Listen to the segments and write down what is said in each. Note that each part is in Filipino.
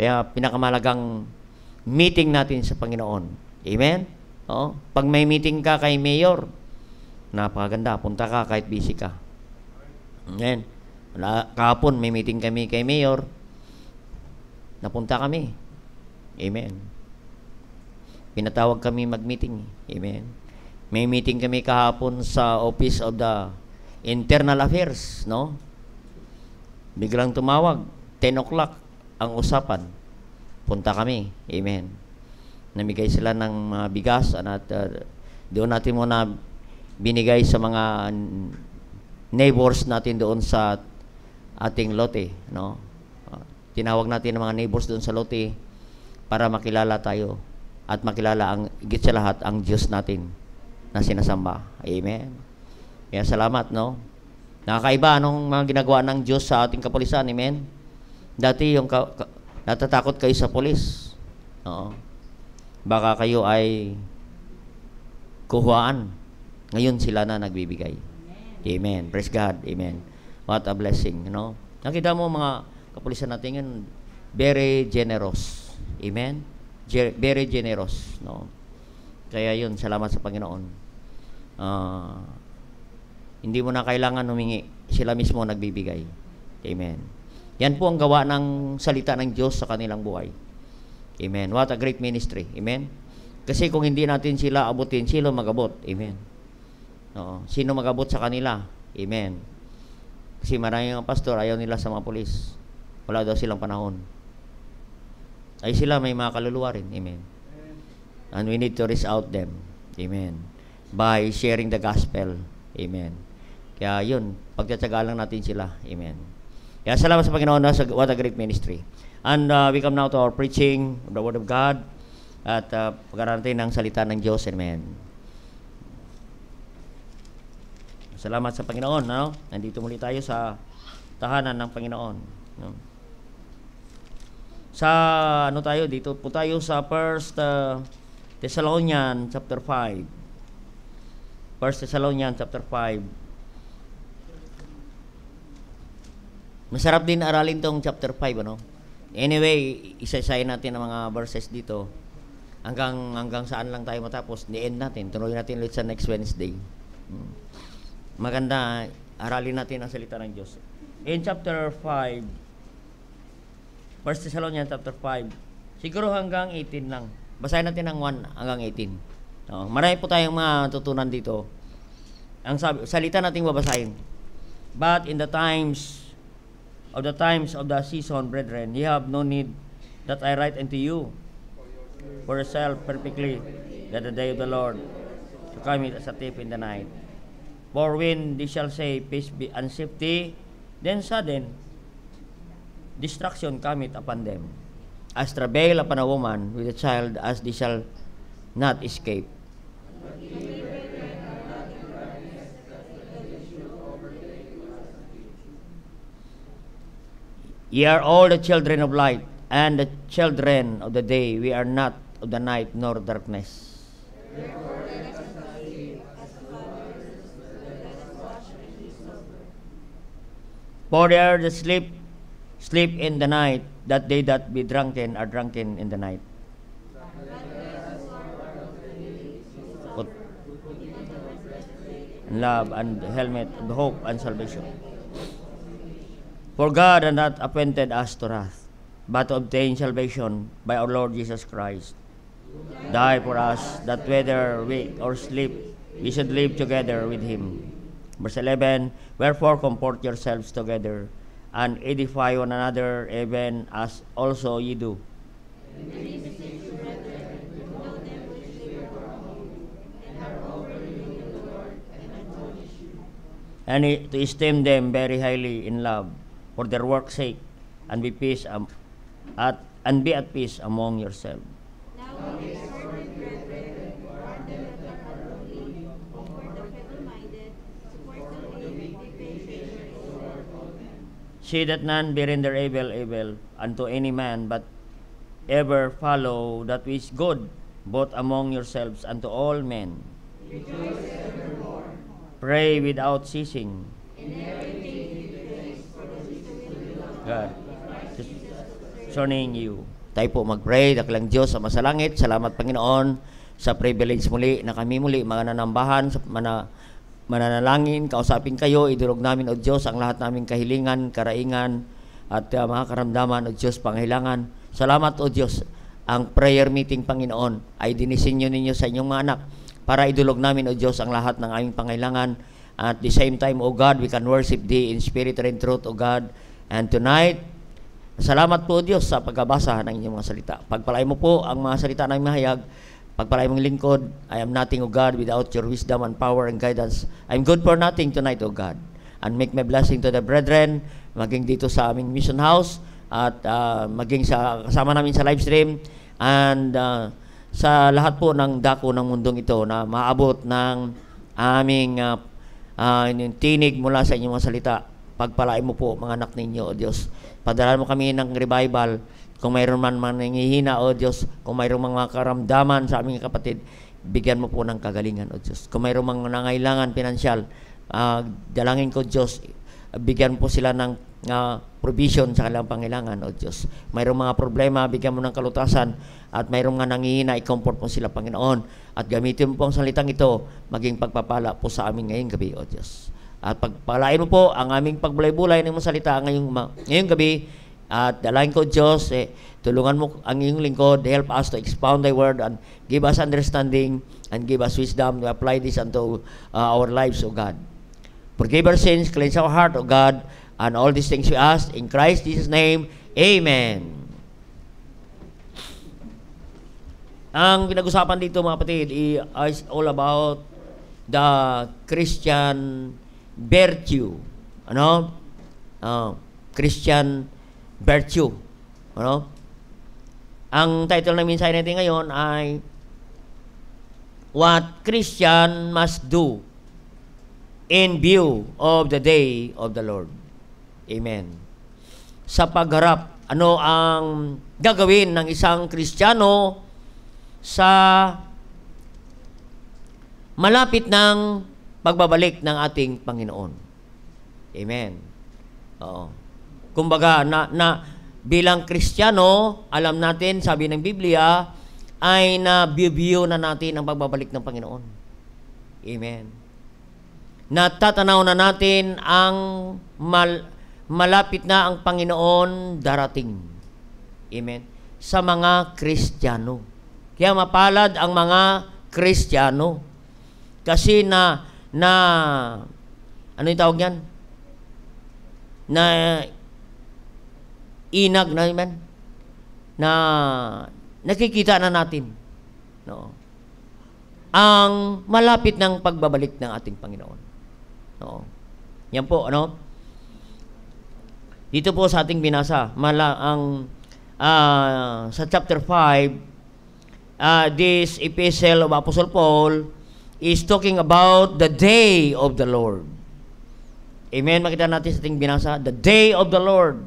Kaya pinakamalagang meeting natin sa Panginoon. Amen? Oo. Pag may meeting ka kay Mayor, napakaganda. Punta ka kahit busy ka. Amen. Wala, kahapon may meeting kami kay Mayor. Napunta kami. Amen. Pinatawag kami mag-meeting. Amen. May meeting kami kahapon sa Office of the Internal Affairs, no? Biglang tumawag, 10 o'clock ang usapan. Punta kami. Amen. Namigay sila ng mga bigas at uh, doon natin muna binigay sa mga neighbors natin doon sa ating lote, no? Uh, tinawag natin ang mga neighbors doon sa lote para makilala tayo at makilala ang higit sa lahat ang Diyos natin na sinasamba. Amen. Kaya salamat, no? Nakakaiba anong mga ginagawa ng Diyos sa ating kapulisan. Amen. Dati yung ka, ka, natatakot kayo sa pulis. Oo. Baka kayo ay kuhuaan. Ngayon sila na nagbibigay. Amen. Praise God. Amen. What a blessing, you know. Nakita mo mga kapulisan natin yun, very generous. Amen. Ge- very generous, no. Kaya yun, salamat sa Panginoon. Uh, hindi mo na kailangan humingi. Sila mismo nagbibigay. Amen. Yan po ang gawa ng salita ng Diyos sa kanilang buhay. Amen. What a great ministry. Amen. Kasi kung hindi natin sila abutin, sino magabot? Amen. Oo. Sino magabot sa kanila? Amen. Kasi maraming mga pastor, ayaw nila sa mga polis. Wala daw silang panahon. Ay sila may mga kaluluwa rin. Amen. And we need to reach out them. Amen. By sharing the gospel. Amen. Kaya yun, pagtatsaga lang natin sila. Amen. Kaya salamat sa Panginoon sa what a great ministry. And uh, we come now to our preaching of the Word of God at uh, pagkarating ng salita ng Diyos. Amen. Salamat sa Panginoon. No? Nandito muli tayo sa tahanan ng Panginoon. No? Sa ano tayo dito po tayo sa first uh, Thessalonian chapter 5. First Thessalonian chapter 5. Masarap din aralin tong chapter 5 ano. Anyway, isa-isahin natin ang mga verses dito. Hanggang hanggang saan lang tayo matapos, ni-end natin. Tuloy natin ulit sa next Wednesday. Hmm. Maganda aralin natin ang salita ng Diyos. In chapter 5, First Thessalonians chapter 5, siguro hanggang 18 lang. Basahin natin ang 1 hanggang 18. No, marami po tayong matutunan dito. Ang sabi, salita nating babasahin. But in the times of the times of the season, brethren, ye have no need that I write unto you for yourself perfectly that the day of the Lord shall come as a thief in the night. For when they shall say, Peace be and safety, then sudden destruction cometh upon them. As travail upon a woman with a child, as they shall not escape. Ye are all the children of light, and the children of the day. We are not of the night nor darkness. For they are the sleep, sleep in the night, that they that be drunken are drunken in the night. Love and helmet of hope and salvation. For God had not appointed us to wrath, but to obtain salvation by our Lord Jesus Christ. Die for us, that whether we or sleep, we should live together with him. Verse 11, Wherefore comport yourselves together, and edify one another, even as also ye do. And to esteem them very highly in love, for their work's sake, and be peace um, at and be at peace among yourselves. See that none be render evil evil unto any man, but ever follow that which is good, both among yourselves and to all men. Pray without ceasing. God. concerning you. Tayo po mag-pray, dakilang Diyos sa masalangit. Salamat Panginoon sa privilege muli na kami muli mga nanambahan, sa mana, mananalangin, kausapin kayo, idulog namin o Diyos ang lahat naming kahilingan, karaingan, at uh, mga karamdaman o Diyos, panghilangan. Salamat o Diyos, ang prayer meeting Panginoon ay dinisenyo ninyo sa inyong mga anak para idulog namin o Diyos ang lahat ng aming pangailangan. At the same time, O God, we can worship Thee in spirit and truth, O God. And tonight, salamat po, Diyos, sa pagkabasa ng inyong mga salita. Pagpalay mo po ang mga salita ng mahayag. Pagpalay mong lingkod, I am nothing, O God, without your wisdom and power and guidance. I'm good for nothing tonight, O God. And make my blessing to the brethren, maging dito sa aming mission house, at uh, maging sa kasama namin sa live stream, and uh, sa lahat po ng dako ng mundong ito na maabot ng aming uh, uh, tinig mula sa inyong mga salita. Pagpalain mo po mga anak ninyo, O Diyos. Padala mo kami ng revival kung mayroon man man nangihina, O Diyos, kung mayroon mga karamdaman sa aming kapatid, bigyan mo po ng kagalingan, O Diyos. Kung mayroon mga nangailangan pinansyal, uh, dalangin ko, Diyos, bigyan po sila ng uh, provision sa kanilang pangailangan, O Diyos. Mayroong mga problema, bigyan mo ng kalutasan, at mayroong mga nangihina, i-comfort mo sila, Panginoon. At gamitin mo po ang salitang ito, maging pagpapala po sa amin ngayong gabi, O Diyos. At pagpalain mo po ang aming pagbulay-bulay ng mga salita ngayong, ngayong gabi, at dalangin ko, Diyos, eh, tulungan mo ang iyong lingkod, help us to expound thy word and give us understanding and give us wisdom to apply this unto uh, our lives, O God. Forgive our sins, cleanse our heart, O God, and all these things we ask in Christ Jesus' name. Amen. Ang pinag-usapan dito mga kapatid is all about the Christian virtue. Ano? Uh, Christian virtue. Ano? Ang title ng mensahe natin ngayon ay What Christian Must Do in View of the Day of the Lord. Amen. Sa pagharap, ano ang gagawin ng isang Kristiyano sa malapit ng pagbabalik ng ating Panginoon. Amen. Oo. Kumbaga, na, na bilang Kristiyano, alam natin, sabi ng Biblia, ay na-view na natin ang pagbabalik ng Panginoon. Amen. Natatanaw na natin ang mal, malapit na ang Panginoon darating. Amen. Sa mga Kristiyano. Kaya mapalad ang mga Kristiyano. Kasi na, na, ano yung tawag yan? Na inag na man na nakikita na natin no? Ang malapit ng pagbabalik ng ating Panginoon no? Yan po ano? Dito po sa ating binasa mala ang uh, sa chapter 5 uh, this epistle of Apostle Paul is talking about the day of the Lord Amen makita natin sa ating binasa the day of the Lord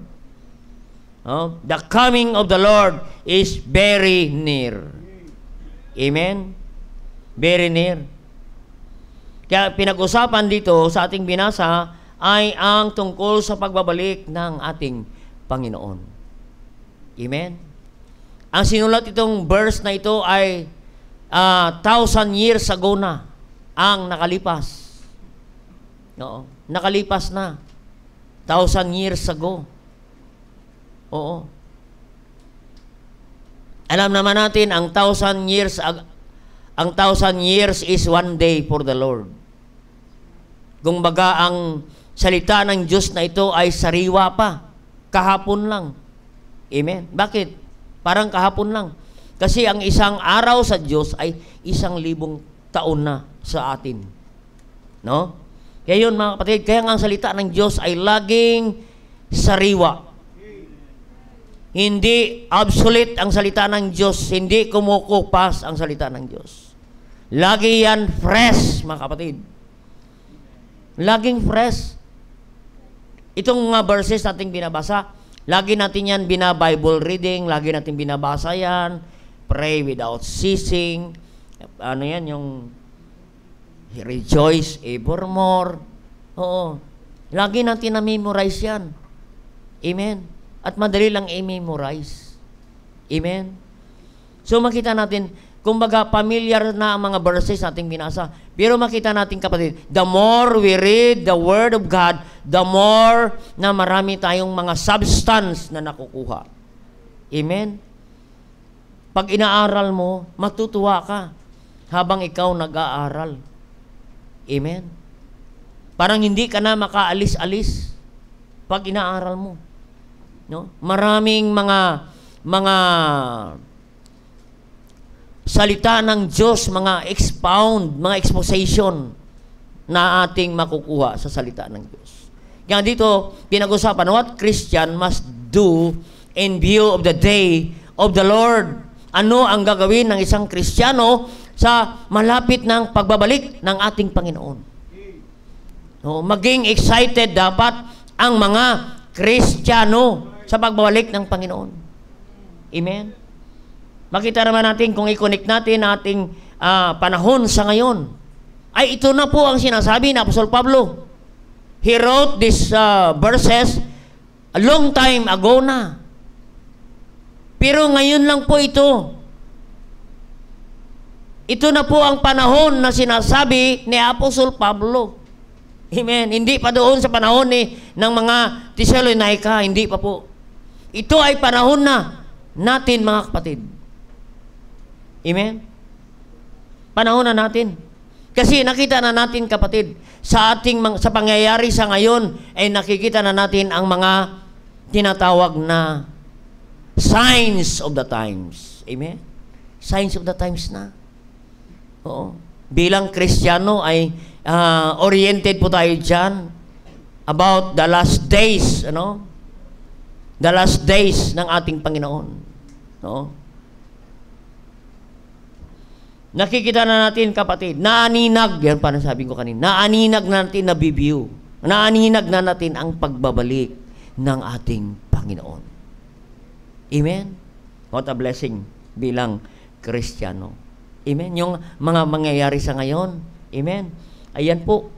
Oh, the coming of the Lord is very near. Amen? Very near. Kaya pinag-usapan dito sa ating binasa ay ang tungkol sa pagbabalik ng ating Panginoon. Amen? Ang sinulat itong verse na ito ay uh, thousand years ago na ang nakalipas. No, nakalipas na. Thousand years ago. Oo. Alam naman natin, ang thousand years, ang thousand years is one day for the Lord. Kung baga, ang salita ng Diyos na ito ay sariwa pa. Kahapon lang. Amen. Bakit? Parang kahapon lang. Kasi ang isang araw sa Diyos ay isang libong taon na sa atin. No? Kaya yun mga kapatid, kaya nga ang salita ng Diyos ay laging sariwa. Hindi obsolete ang salita ng Diyos. Hindi kumukupas ang salita ng Diyos. Lagi yan fresh, mga kapatid. Laging fresh. Itong mga verses nating binabasa, lagi natin yan bina-Bible reading, lagi natin binabasa yan, pray without ceasing, ano yan, yung rejoice evermore. Oo. Lagi natin na-memorize yan. Amen. At madali lang i-memorize. Amen? So makita natin, kumbaga familiar na ang mga verses nating binasa. Pero makita natin kapatid, the more we read the Word of God, the more na marami tayong mga substance na nakukuha. Amen? Pag inaaral mo, matutuwa ka habang ikaw nag-aaral. Amen? Parang hindi ka na makaalis-alis pag inaaral mo. No? Maraming mga mga salita ng Diyos, mga expound, mga exposition na ating makukuha sa salita ng Diyos. Kaya dito, pinag-usapan, what Christian must do in view of the day of the Lord. Ano ang gagawin ng isang Kristiyano sa malapit ng pagbabalik ng ating Panginoon? No, maging excited dapat ang mga Kristiyano sa pagbabalik ng Panginoon. Amen? Makita naman natin kung i-connect natin ating uh, panahon sa ngayon. Ay ito na po ang sinasabi ni Apostol Pablo. He wrote these uh, verses a long time ago na. Pero ngayon lang po ito. Ito na po ang panahon na sinasabi ni Apostol Pablo. Amen. Hindi pa doon sa panahon ni ng mga Thessalonica, hindi pa po. Ito ay panahon na natin mga kapatid. Amen? Panahon na natin. Kasi nakita na natin kapatid, sa ating sa pangyayari sa ngayon ay nakikita na natin ang mga tinatawag na signs of the times. Amen? Signs of the times na. Oo. Bilang Kristiyano ay uh, oriented po tayo dyan about the last days, ano? The last days ng ating Panginoon. No? Nakikita na natin, kapatid, naaninag, yan pa sabi ko kanina, naaninag na natin na bibigyo. Naaninag na natin ang pagbabalik ng ating Panginoon. Amen? What a blessing bilang Kristiyano. Amen? Yung mga mangyayari sa ngayon, Amen? Ayan po,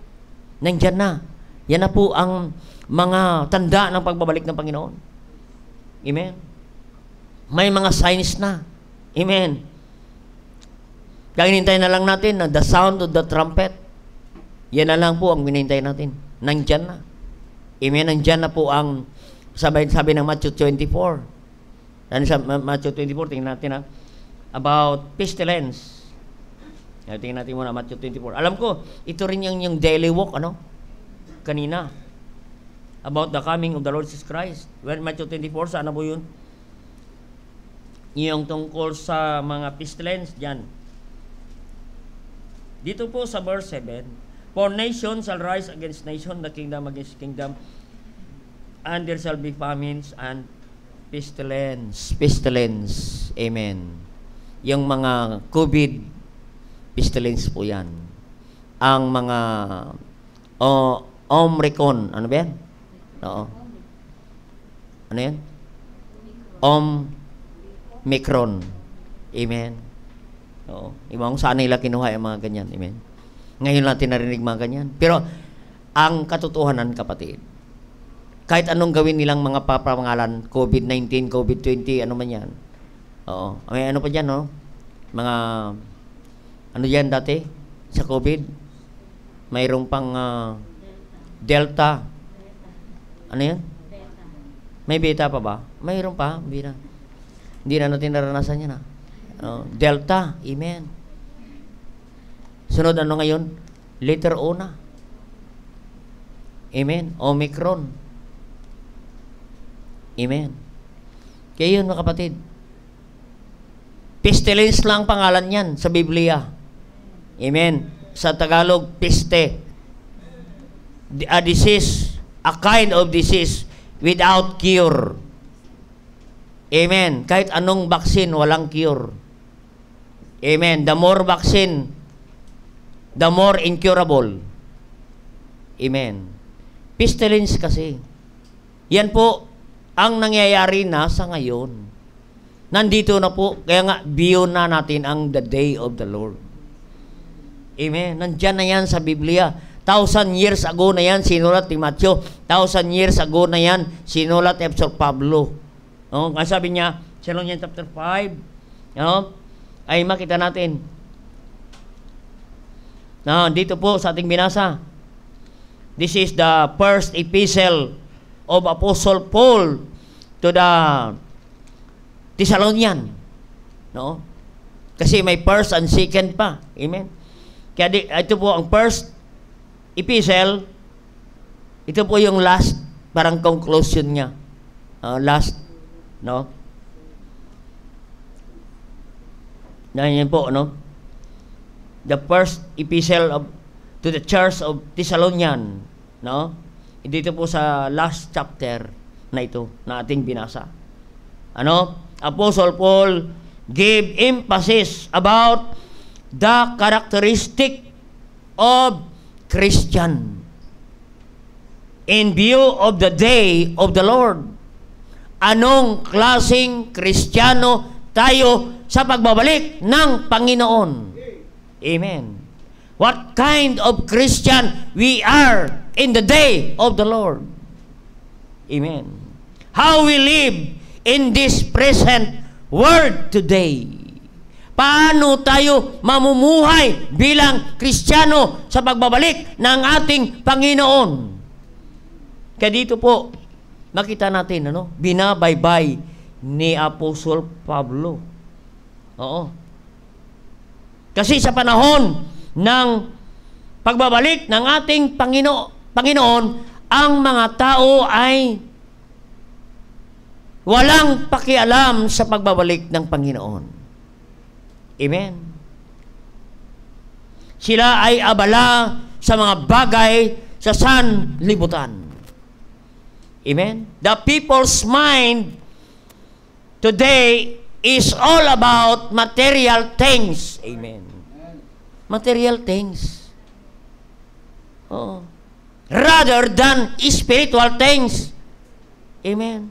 nandyan na. Yan na po ang mga tanda ng pagbabalik ng Panginoon. Amen? May mga signs na. Amen? Kaya hinintay na lang natin na the sound of the trumpet. Yan na lang po ang hinintay natin. Nandyan na. Amen. Nandyan na po ang sabi, sabi ng Matthew 24. Ano sa Matthew 24? Tingnan natin ha. About pestilence. Tingnan natin muna Matthew 24. Alam ko, ito rin yung, yung daily walk, ano? Kanina. About the coming of the Lord Jesus Christ. When Matthew 24, saan na po yun? Yung tungkol sa mga pestilence, dyan. Dito po sa verse 7, For nation shall rise against nation, the kingdom against kingdom, and there shall be famines and pestilence. Pestilence. Amen. Yung mga COVID, pestilence po yan. Ang mga oh, Omicron, ano ba yan? Oo. Ano yan? Omicron. Amen. Oo. Ibang saan nila kinuha yung mga ganyan. Amen. Ngayon natin narinig mga ganyan. Pero, ang katotohanan, kapatid, kahit anong gawin nilang mga papamangalan, COVID-19, COVID-20, ano man yan. Oo. May ano pa dyan, no? Mga, ano yan dati? Sa COVID? Mayroong pang uh, Delta. Ano yan? May beta pa ba? Mayroon pa, beta. Hindi na natin naranasan yan, ha? No? Delta, amen. Sunod ano ngayon? Letter O na. Amen. Omicron. Amen. Kaya yun mga kapatid. Pestilence lang pangalan yan sa Biblia. Amen. Sa Tagalog, peste. A disease, a kind of disease without cure. Amen. Kahit anong vaccine, walang cure. Amen. The more vaccine, the more incurable. Amen. Pestilence kasi. Yan po ang nangyayari na sa ngayon. Nandito na po, kaya nga, view na natin ang the day of the Lord. Amen. Nandyan na yan sa Biblia. Thousand years ago na yan, sinulat ni Matthew. Thousand years ago na yan, sinulat ni Pablo. No? Ang sabi niya, Thessalonians chapter 5, no? ay makita natin. No, dito po sa ating binasa. This is the first epistle of Apostle Paul to the Thessalonian. No? Kasi may first and second pa. Amen. Kaya di, ito po ang first epistle, ito po yung last, parang conclusion niya. Uh, last, no? Yan po, no? The first epistle of, to the church of Thessalonian, no? Dito po sa last chapter na ito na ating binasa. Ano? Apostle Paul gave emphasis about the characteristic of Christian in view of the day of the Lord. Anong klasing Kristiyano tayo sa pagbabalik ng Panginoon? Amen. What kind of Christian we are in the day of the Lord? Amen. How we live in this present world today. Paano tayo mamumuhay bilang Kristiyano sa pagbabalik ng ating Panginoon? Kaya dito po, makita natin, ano, binabaybay ni Apostol Pablo. Oo. Kasi sa panahon ng pagbabalik ng ating Pangino, Panginoon, ang mga tao ay walang pakialam sa pagbabalik ng Panginoon. Amen. Sila ay abala sa mga bagay sa sanlibutan. Amen. The people's mind today is all about material things. Amen. Material things. Oh. Rather than spiritual things. Amen.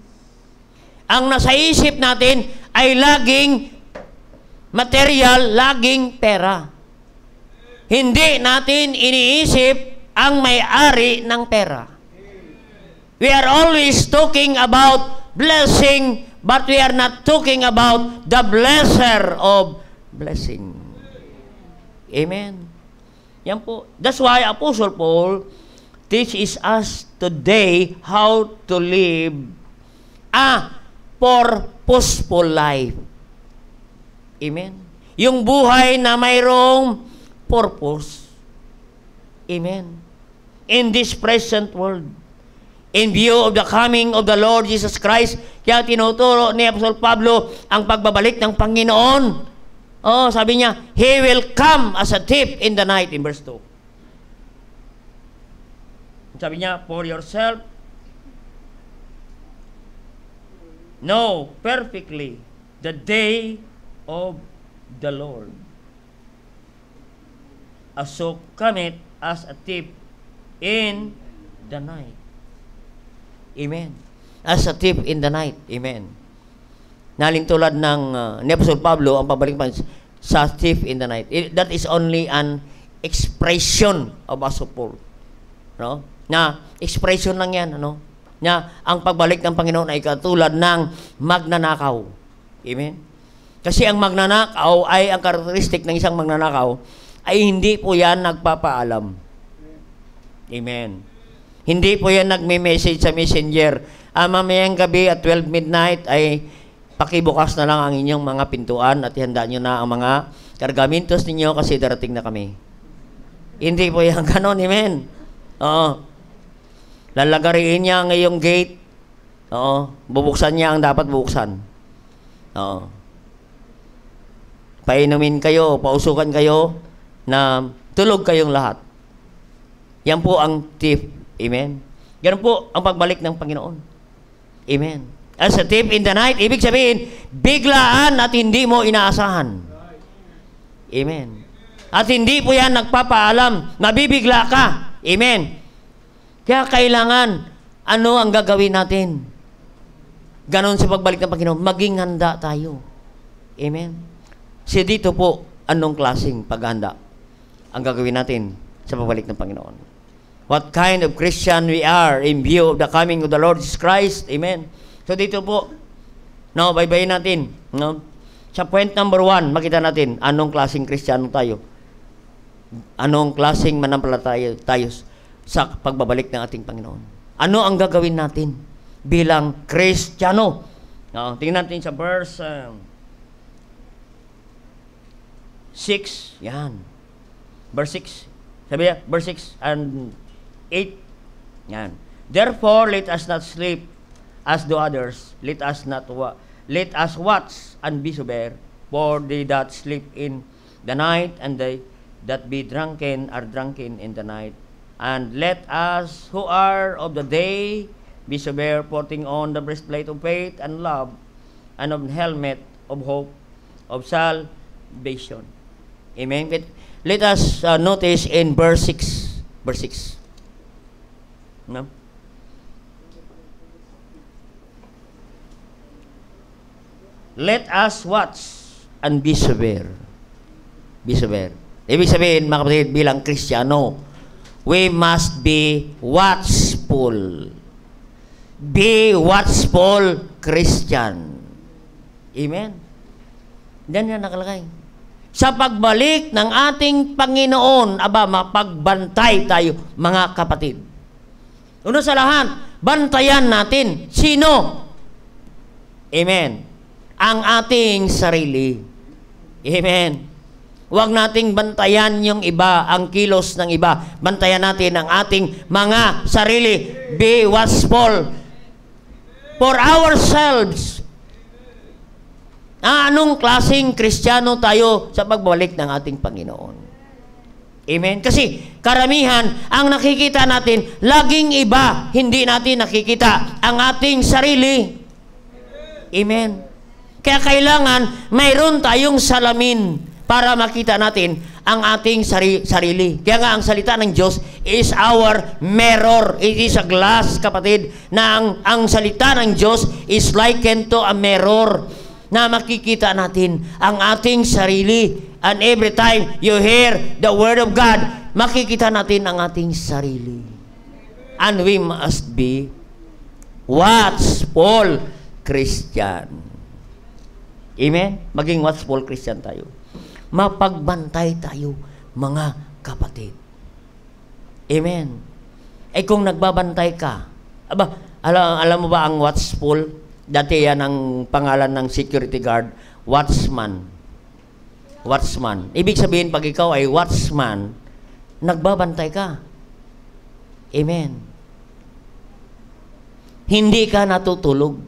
Ang nasa isip natin ay laging material, laging pera. Hindi natin iniisip ang may-ari ng pera. We are always talking about blessing, but we are not talking about the blesser of blessing. Amen. Yan po. That's why Apostle Paul teaches us today how to live a purposeful life. Amen. Yung buhay na mayroong purpose. Amen. In this present world. In view of the coming of the Lord Jesus Christ, kaya tinuturo ni Apostol Pablo ang pagbabalik ng Panginoon. Oh, sabi niya, He will come as a thief in the night, in verse 2. Sabi niya, for yourself, know perfectly the day of the Lord. As so as a thief in the night. Amen. As a thief in the night. Amen. Naling tulad ng uh, ni Pablo, ang pabalik pa sa thief in the night. It, that is only an expression of Apostle Paul. No? Na expression lang yan, ano? Na ang pagbalik ng Panginoon ay katulad ng magnanakaw. Amen. Kasi ang magnanakaw ay ang karakteristik ng isang magnanakaw ay hindi po yan nagpapaalam. Amen. Hindi po yan nagme-message sa messenger. Ah, mamayang gabi at 12 midnight ay pakibukas na lang ang inyong mga pintuan at ihanda nyo na ang mga kargamentos ninyo kasi darating na kami. Hindi po yan ganon, amen. Oo. Lalagariin niya ang iyong gate. Oo. Bubuksan niya ang dapat bubuksan. Oo painumin kayo, pausukan kayo, na tulog kayong lahat. Yan po ang tip. Amen? Yan po ang pagbalik ng Panginoon. Amen. As a tip in the night, ibig sabihin, biglaan at hindi mo inaasahan. Amen. At hindi po yan nagpapaalam, mabibigla ka. Amen. Kaya kailangan, ano ang gagawin natin? Ganon sa pagbalik ng Panginoon, maging handa tayo. Amen. Si dito po, anong klaseng paghanda ang gagawin natin sa pabalik ng Panginoon? what kind of Christian we are in view of the coming of the Lord Jesus Christ. Amen. So dito po, no, baybayin natin. No? Sa point number one, makita natin anong klaseng Kristiyano tayo. Anong klaseng manampalataya tayo sa pagbabalik ng ating Panginoon. Ano ang gagawin natin bilang Kristiyano? No, tingnan natin sa verse uh, 6. Yan. Verse 6. Sabi niya, verse 6 and 8. Yan. Therefore, let us not sleep as do others. Let us not wa- let us watch and be sober. For they that sleep in the night and they that be drunken are drunken in the night. And let us who are of the day be sober, putting on the breastplate of faith and love, and of helmet of hope, of salvation. Amen. Let, let us uh, notice in verse 6. Verse 6. No? Let us watch and be severe. Be severe. Ibig sabihin, mga kapatid, bilang Kristiyano, we must be watchful. Be watchful Christian. Amen? Diyan yan nakalagay. Sa pagbalik ng ating Panginoon, aba, mapagbantay tayo, mga kapatid. Una sa lahat, bantayan natin. Sino? Amen. Ang ating sarili. Amen. Huwag nating bantayan yung iba, ang kilos ng iba. Bantayan natin ang ating mga sarili. Be watchful for ourselves. Ah, anong klaseng kristyano tayo sa pagbalik ng ating Panginoon? Amen? Kasi karamihan, ang nakikita natin, laging iba, hindi natin nakikita ang ating sarili. Amen? Kaya kailangan mayroon tayong salamin para makita natin ang ating sari- sarili. Kaya nga ang salita ng Diyos is our mirror. It is a glass, kapatid, na ang, ang salita ng Diyos is likened to a mirror na makikita natin ang ating sarili. And every time you hear the Word of God, makikita natin ang ating sarili. And we must be watchful Christian. Amen? Maging watchful Christian tayo. Mapagbantay tayo, mga kapatid. Amen. Eh kung nagbabantay ka, aba, alam, alam mo ba ang watchful? Dati yan ang pangalan ng security guard, watchman. Watchman. Ibig sabihin, pag ikaw ay watchman, nagbabantay ka. Amen. Hindi ka natutulog.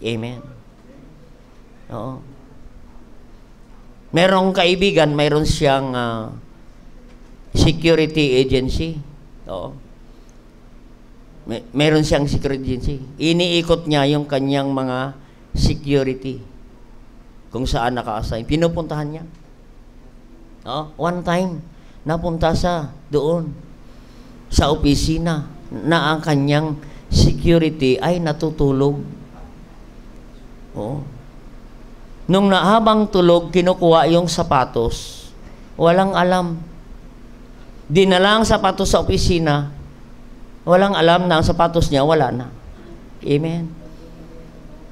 Amen. Oo. Merong kaibigan, mayroon siyang ah, security agency. Oo. May, meron siyang security agency. Iniikot niya yung kanyang mga security kung saan naka-assign. Pinupuntahan niya. Oo. One time, napunta sa doon sa opisina na ang kanyang security ay natutulog. Oo. Nung nahabang tulog, kinukuha yung sapatos. Walang alam. Dinala ang sapatos sa opisina. Walang alam na ang sapatos niya, wala na. Amen.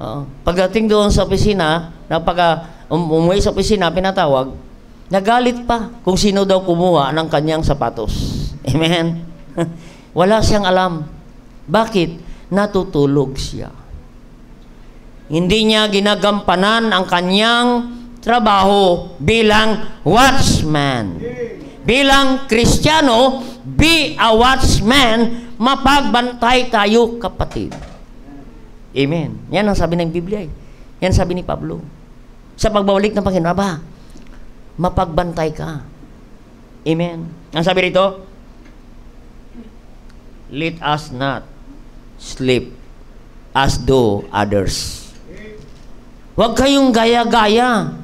Oo. Pagdating doon sa opisina, napaka um, umuwi sa opisina, pinatawag, nagalit pa kung sino daw kumuha ng kanyang sapatos. Amen. wala siyang alam. Bakit? Natutulog siya. Hindi niya ginagampanan ang kanyang trabaho bilang watchman. Bilang Kristiyano, be a watchman, mapagbantay tayo kapatid. Amen. Yan ang sabi ng Biblia. eh. Yan sabi ni Pablo. Sa pagbabalik ng Panginoon, ba, mapagbantay ka. Amen. Ang sabi rito, let us not sleep as do others. Huwag kayong gaya-gaya.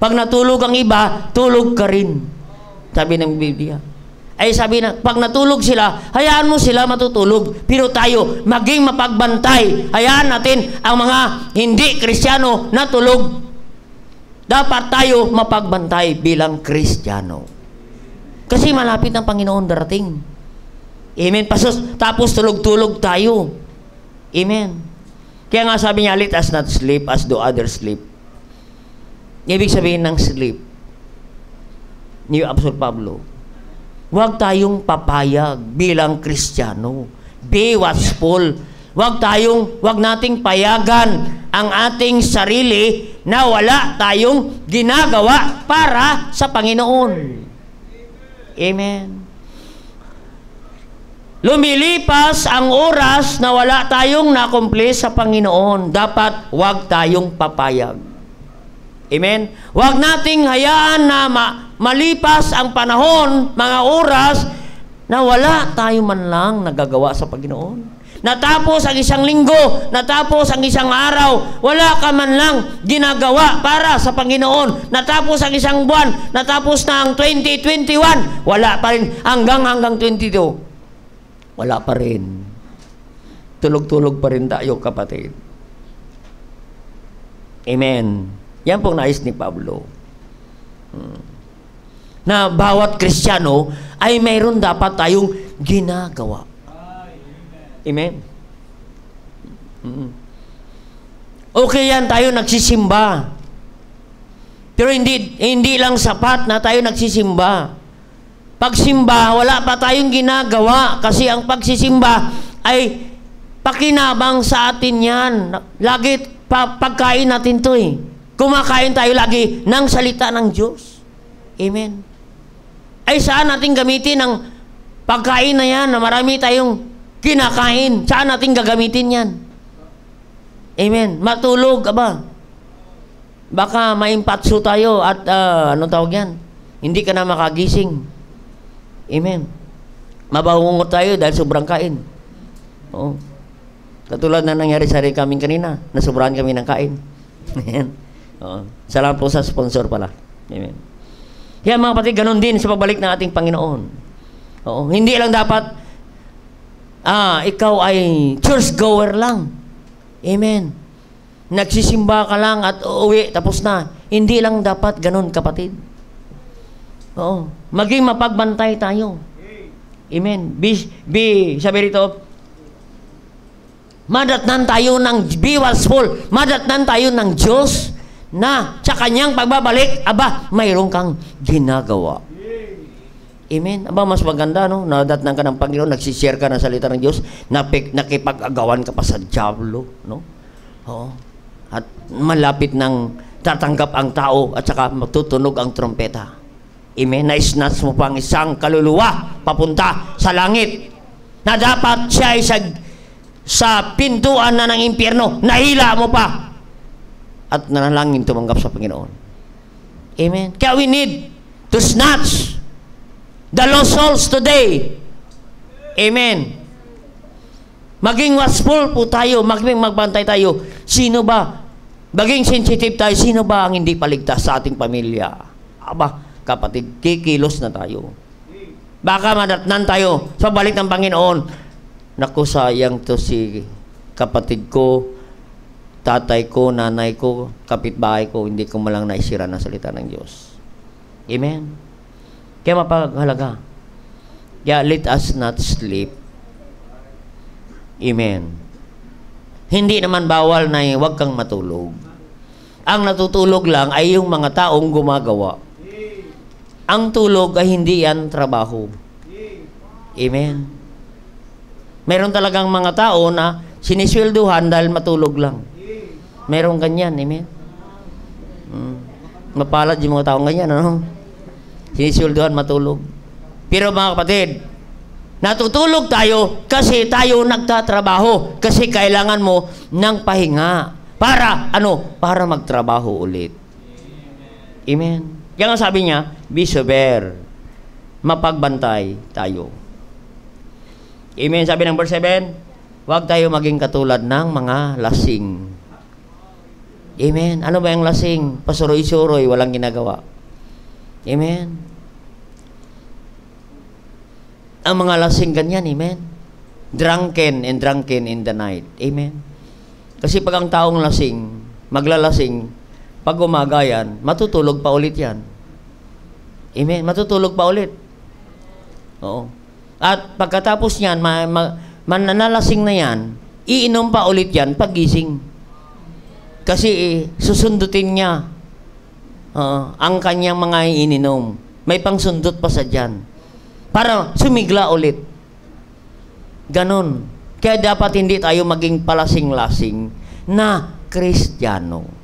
Pag natulog ang iba, tulog ka rin. Sabi ng Biblia. Ay sabi na, pag natulog sila, hayaan mo sila matutulog. Pero tayo, maging mapagbantay. Hayaan natin ang mga hindi kristyano na tulog. Dapat tayo mapagbantay bilang kristyano. Kasi malapit ang Panginoon darating. Amen. Pasos, tapos tulog-tulog tayo. Amen. Kaya nga sabi niya, let us not sleep as do others sleep. Ibig sabihin ng sleep, ni Apostol Pablo, huwag tayong papayag bilang Kristiyano. Be watchful. Huwag tayong, huwag nating payagan ang ating sarili na wala tayong ginagawa para sa Panginoon. Amen. Lumilipas ang oras na wala tayong nakumple sa Panginoon. Dapat huwag tayong papayag. Amen? Huwag nating hayaan na ma- malipas ang panahon, mga oras, na wala tayo man lang nagagawa sa Panginoon. Natapos ang isang linggo, natapos ang isang araw, wala ka man lang ginagawa para sa Panginoon. Natapos ang isang buwan, natapos na ang 2021, wala pa rin hanggang hanggang 22. Wala pa rin. Tulog-tulog pa rin tayo, kapatid. Amen. Yan pong nais ni Pablo. Hmm. Na bawat Kristiyano ay mayroon dapat tayong ginagawa. Amen. Mm. Okay yan, tayo nagsisimba. Pero hindi hindi lang sapat na tayo nagsisimba. Pagsimba, wala pa tayong ginagawa kasi ang pagsisimba ay pakinabang sa atin yan. Lagi pa, pagkain natin to eh. Kumakain tayo lagi ng salita ng Diyos. Amen. Ay saan natin gamitin ang pagkain na yan na marami tayong kinakain. Saan natin gagamitin yan? Amen. Matulog, aba. Baka maimpatso tayo at uh, ano tawag yan? Hindi ka na makagising. Amen. Mabangungot tayo dahil sobrang kain. Oo. Katulad na nangyari sa rin kami kanina, nasobrahan kami ng kain. Amen. Oo. Salamat po sa sponsor pala. Amen. Kaya mga kapatid, ganun din sa pagbalik ng ating Panginoon. Oo. Hindi lang dapat ah, ikaw ay church goer lang. Amen. Nagsisimba ka lang at uuwi, tapos na. Hindi lang dapat ganun, kapatid. Oo. Maging mapagbantay tayo. Amen. Be, be sabi rito, madatnan tayo ng, be watchful, madatnan tayo ng Diyos na sa kanyang pagbabalik, aba, mayroon kang ginagawa. Amen. Aba, mas maganda, no? Nadatnan ka ng Panginoon, nagsishare ka ng salita ng Diyos, napik, nakipag-agawan ka pa sa Diablo, no? Oo. At malapit ng tatanggap ang tao at saka matutunog ang trompeta. Na-snatch mo pang isang kaluluwa papunta sa langit na dapat siya ay sa, sa pintuan na ng impyerno. Nahila mo pa at nanalangin tumanggap sa Panginoon. Amen. Kaya we need to snatch the lost souls today. Amen. Maging watchful po tayo, maging magbantay tayo. Sino ba? Maging sensitive tayo. Sino ba ang hindi paligtas sa ating pamilya? Aba, kapatid, kikilos na tayo. Baka madatnan tayo sa balik ng Panginoon. Naku, sayang to si kapatid ko, tatay ko, nanay ko, kapitbahay ko, hindi ko malang naisira ng salita ng Diyos. Amen. Kaya mapaghalaga. Yeah, let us not sleep. Amen. Hindi naman bawal na huwag kang matulog. Ang natutulog lang ay yung mga taong gumagawa. Ang tulog ay hindi yan trabaho. Amen. Meron talagang mga tao na siniswelduhan dahil matulog lang. Meron ganyan, amen. Hmm. Mapalad yung mga taong ganyan, ano? Sinisweldohan matulog. Pero mga kapatid, natutulog tayo kasi tayo nagtatrabaho. Kasi kailangan mo ng pahinga. Para, ano? Para magtrabaho ulit. Amen. Kaya nga sabi niya, be sober. Mapagbantay tayo. Amen. Sabi ng verse 7, huwag tayo maging katulad ng mga lasing. Amen. Ano ba yung lasing? Pasuroy-suroy, walang ginagawa. Amen. Ang mga lasing ganyan, amen. Drunken and drunken in the night. Amen. Kasi pag ang taong lasing, maglalasing, pag umaga yan, matutulog pa ulit yan. Amen. Matutulog pa ulit. Oo. At pagkatapos niyan, ma, ma, mananalasing na yan, iinom pa ulit yan pagising. Kasi eh, susundutin niya uh, ang kanyang mga ininom. May pangsundot pa sa dyan. Para sumigla ulit. Ganon. Kaya dapat hindi tayo maging palasing-lasing na Kristiyano.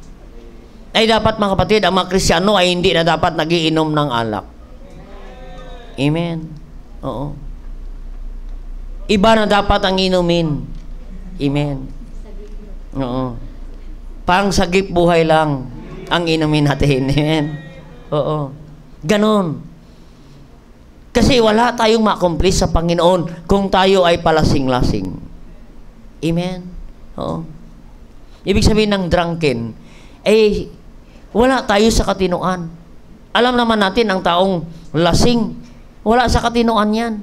Ay dapat mga kapatid, ang mga Kristiyano ay hindi na dapat nagiinom ng alak. Amen. Oo. Iba na dapat ang inumin. Amen. Oo. Pang sagip buhay lang ang inumin natin. Amen. Oo. Ganon. Kasi wala tayong makomplete sa Panginoon kung tayo ay palasing-lasing. Amen. Oo. Ibig sabihin ng drunken, eh, wala tayo sa katinuan. Alam naman natin ang taong lasing, wala sa katinuan yan.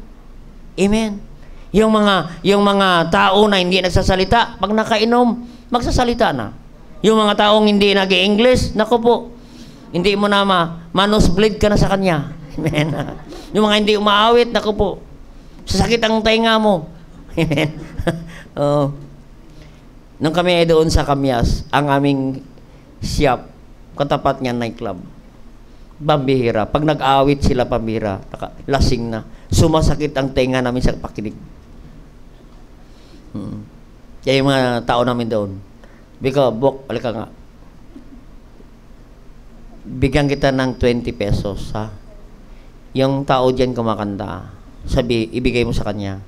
Amen. Yung mga, yung mga tao na hindi nagsasalita, pag nakainom, magsasalita na. Yung mga taong hindi nag english nako po, hindi mo na ma, bleed ka na sa kanya. Amen. yung mga hindi umaawit, nako po, sasakit ang tainga mo. Amen. oh. Nung kami ay doon sa Kamyas, ang aming shop, katapat niya nightclub. Pambihira. Pag nag-awit sila pambihira, lasing na. Sumasakit ang tenga namin sa pakinig. Hmm. Kaya yung mga tao namin doon. Bika, bok, alika nga. Bigyan kita ng 20 pesos, ha? Yung tao dyan kumakanta, sabi, ibigay mo sa kanya.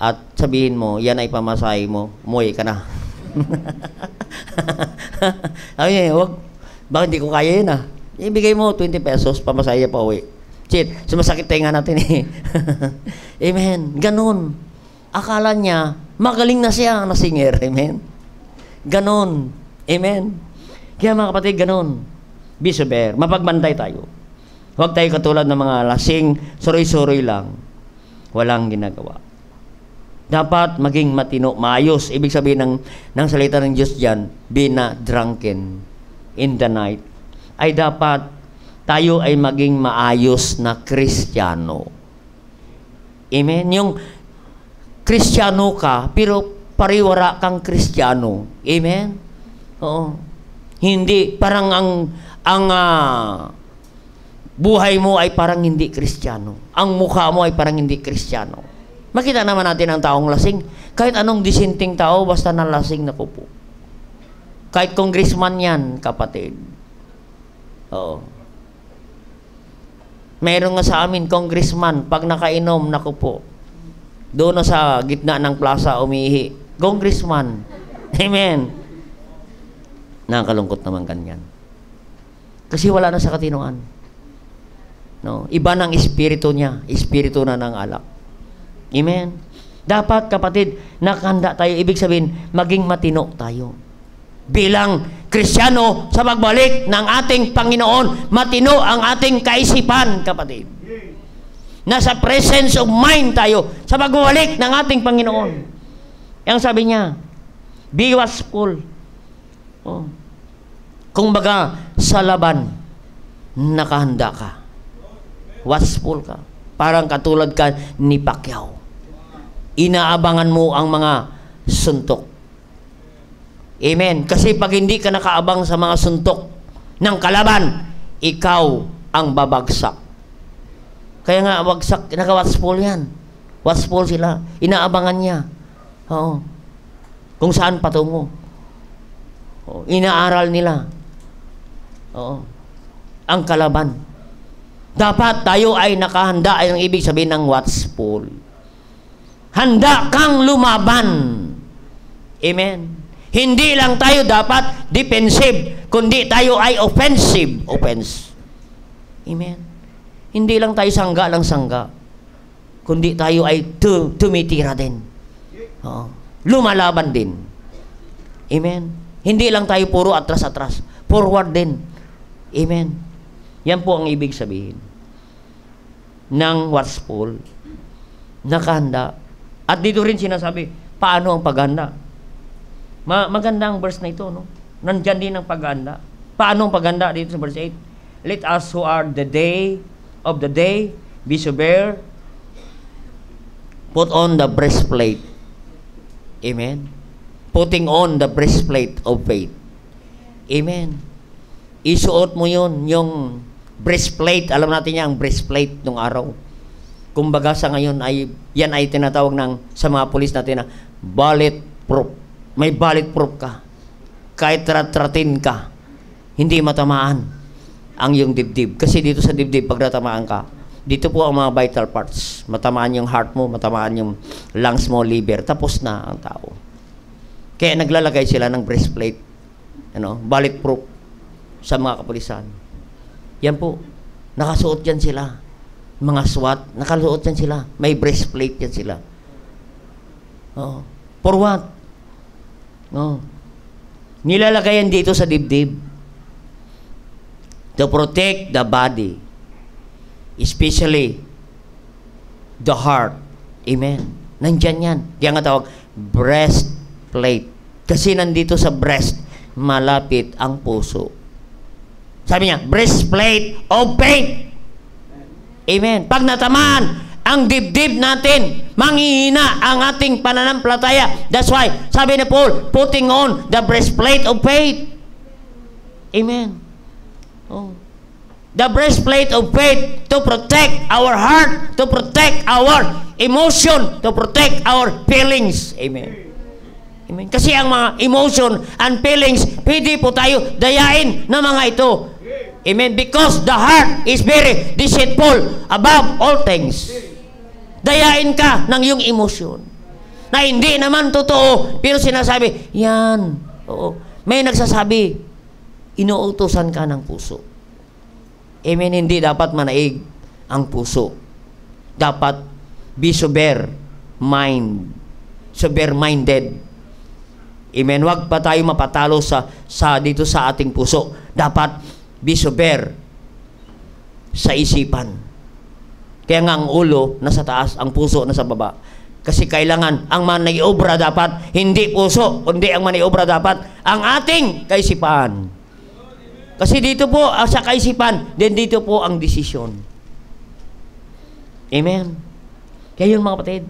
At sabihin mo, yan ay pamasahe mo, umuwi ka na. Ay, wag, bakit hindi ko kaya yun ah? Ibigay mo 20 pesos, pamasaya pa uwi. Shit, sumasakit tayo nga natin eh. Amen. Ganon. Akala niya, magaling na siya na singer. Amen. Ganon. Amen. Kaya mga kapatid, ganon. Be sober. Mapagbantay tayo. Huwag tayo katulad ng mga lasing, suroy-suroy lang. Walang ginagawa. Dapat maging matino, maayos. Ibig sabihin ng, ng salita ng Diyos dyan, be not drunken in the night, ay dapat tayo ay maging maayos na Kristiyano. Amen? Yung Kristiyano ka, pero pariwara kang Kristiyano. Amen? Oo. Hindi, parang ang, ang uh, buhay mo ay parang hindi Kristiyano. Ang mukha mo ay parang hindi Kristiyano. Makita naman natin ang taong lasing. Kahit anong disinting tao, basta nalasing na po po. Kahit congressman yan, kapatid. Oo. Meron nga sa amin, congressman, pag nakainom, naku po, doon sa gitna ng plaza umihi. Congressman. Amen. Nakakalungkot naman ganyan. Kasi wala na sa katinuan. No? Iba ng espiritu niya. Espiritu na ng alak. Amen. Dapat kapatid, nakahanda tayo. Ibig sabihin, maging matino tayo bilang Kristiyano sa pagbalik ng ating Panginoon. Matino ang ating kaisipan, kapatid. Nasa presence of mind tayo sa pagbalik ng ating Panginoon. Yang sabi niya, be watchful. Oh. Kung baga, sa laban, nakahanda ka. Watchful ka. Parang katulad ka ni Pacquiao. Inaabangan mo ang mga suntok Amen. Kasi pag hindi ka nakaabang sa mga suntok ng kalaban, ikaw ang babagsak. Kaya nga, wagsak, naka-watchful yan. Watchful sila. Inaabangan niya. Oo. Kung saan patungo. Oo. Inaaral nila. Oo. Ang kalaban. Dapat tayo ay nakahanda ay ang ibig sabihin ng watchful. Handa kang lumaban. Amen. Hindi lang tayo dapat defensive, kundi tayo ay offensive. Offense. Amen. Hindi lang tayo sangga lang sangga, kundi tayo ay tu tumitira din. Oo. Lumalaban din. Amen. Hindi lang tayo puro atras-atras. Forward din. Amen. Yan po ang ibig sabihin ng watchful, nakahanda. At dito rin sinasabi, paano ang paghanda? Ma maganda ang verse na ito, no? Nandyan din ang paghanda. Paano ang paghanda dito sa verse 8? Let us who are the day of the day be sober, Put on the breastplate. Amen. Putting on the breastplate of faith. Amen. Isuot mo yun, yung breastplate. Alam natin yan, ang breastplate nung araw. Kumbaga sa ngayon ay yan ay tinatawag ng sa mga pulis natin na bullet proof. May bullet proof ka. Kahit tratratin ka, hindi matamaan ang yung dibdib. Kasi dito sa dibdib, pag natamaan ka, dito po ang mga vital parts. Matamaan yung heart mo, matamaan yung lungs mo, liver. Tapos na ang tao. Kaya naglalagay sila ng breastplate. Ano, bulletproof sa mga kapulisan. Yan po. Nakasuot yan sila. Mga SWAT, nakasuot yan sila. May breastplate yan sila. Oh. For what? No. Nilalagay dito sa dibdib. To protect the body especially the heart. Amen. Nandyan yan. Kaya nga tawag, breastplate. Kasi nandito sa breast, malapit ang puso. Sabi niya, breastplate of faith. Amen. Pag natamaan, ang dibdib natin, manghihina ang ating pananampalataya. That's why, sabi ni Paul, putting on the breastplate of faith. Amen. Oh the breastplate of faith to protect our heart, to protect our emotion, to protect our feelings. Amen. Amen. Kasi ang mga emotion and feelings, pwede po tayo dayain ng mga ito. Amen. Because the heart is very deceitful above all things. Dayain ka ng iyong emotion. Na hindi naman totoo, pero sinasabi, yan. Oo. May nagsasabi, inuutosan ka ng puso. Amen, hindi dapat manaig ang puso. Dapat be sober mind. Sober-minded. Amen. Huwag pa tayo mapatalo sa, sa dito sa ating puso. Dapat be sober sa isipan. Kaya nga ang ulo nasa taas, ang puso nasa baba. Kasi kailangan ang maniobra dapat hindi puso, kundi ang maniobra dapat ang ating kaisipan. Kasi dito po uh, sa kaisipan, then dito po ang desisyon. Amen. Kaya yun mga kapatid,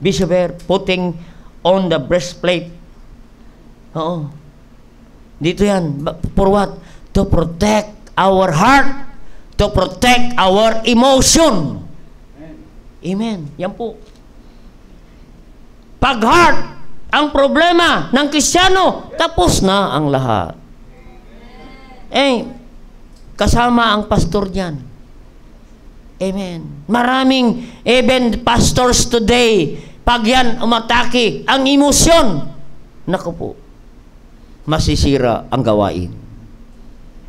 be putting on the breastplate. Oo. Dito yan. For what? To protect our heart. To protect our emotion. Amen. Yan po. Pag heart, ang problema ng Kristiyano, tapos na ang lahat. Eh, kasama ang pastor diyan. Amen. Maraming even pastors today, pag yan umatake, ang emosyon, naku po, masisira ang gawain.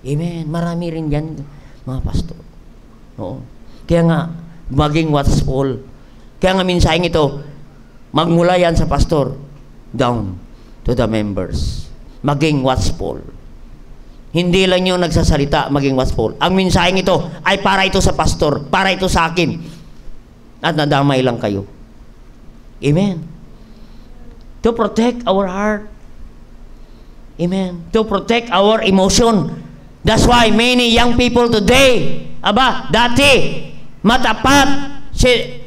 Amen. Marami rin yan, mga pastor. Oo. Kaya nga, maging watchful. Kaya nga minsahing ito, magmula yan sa pastor, down to the members. Maging watchful. Hindi lang yung nagsasalita maging watchful. Ang mensaheng ito ay para ito sa pastor, para ito sa akin. At nadamay lang kayo. Amen. To protect our heart. Amen. To protect our emotion. That's why many young people today, aba, dati, matapat, si,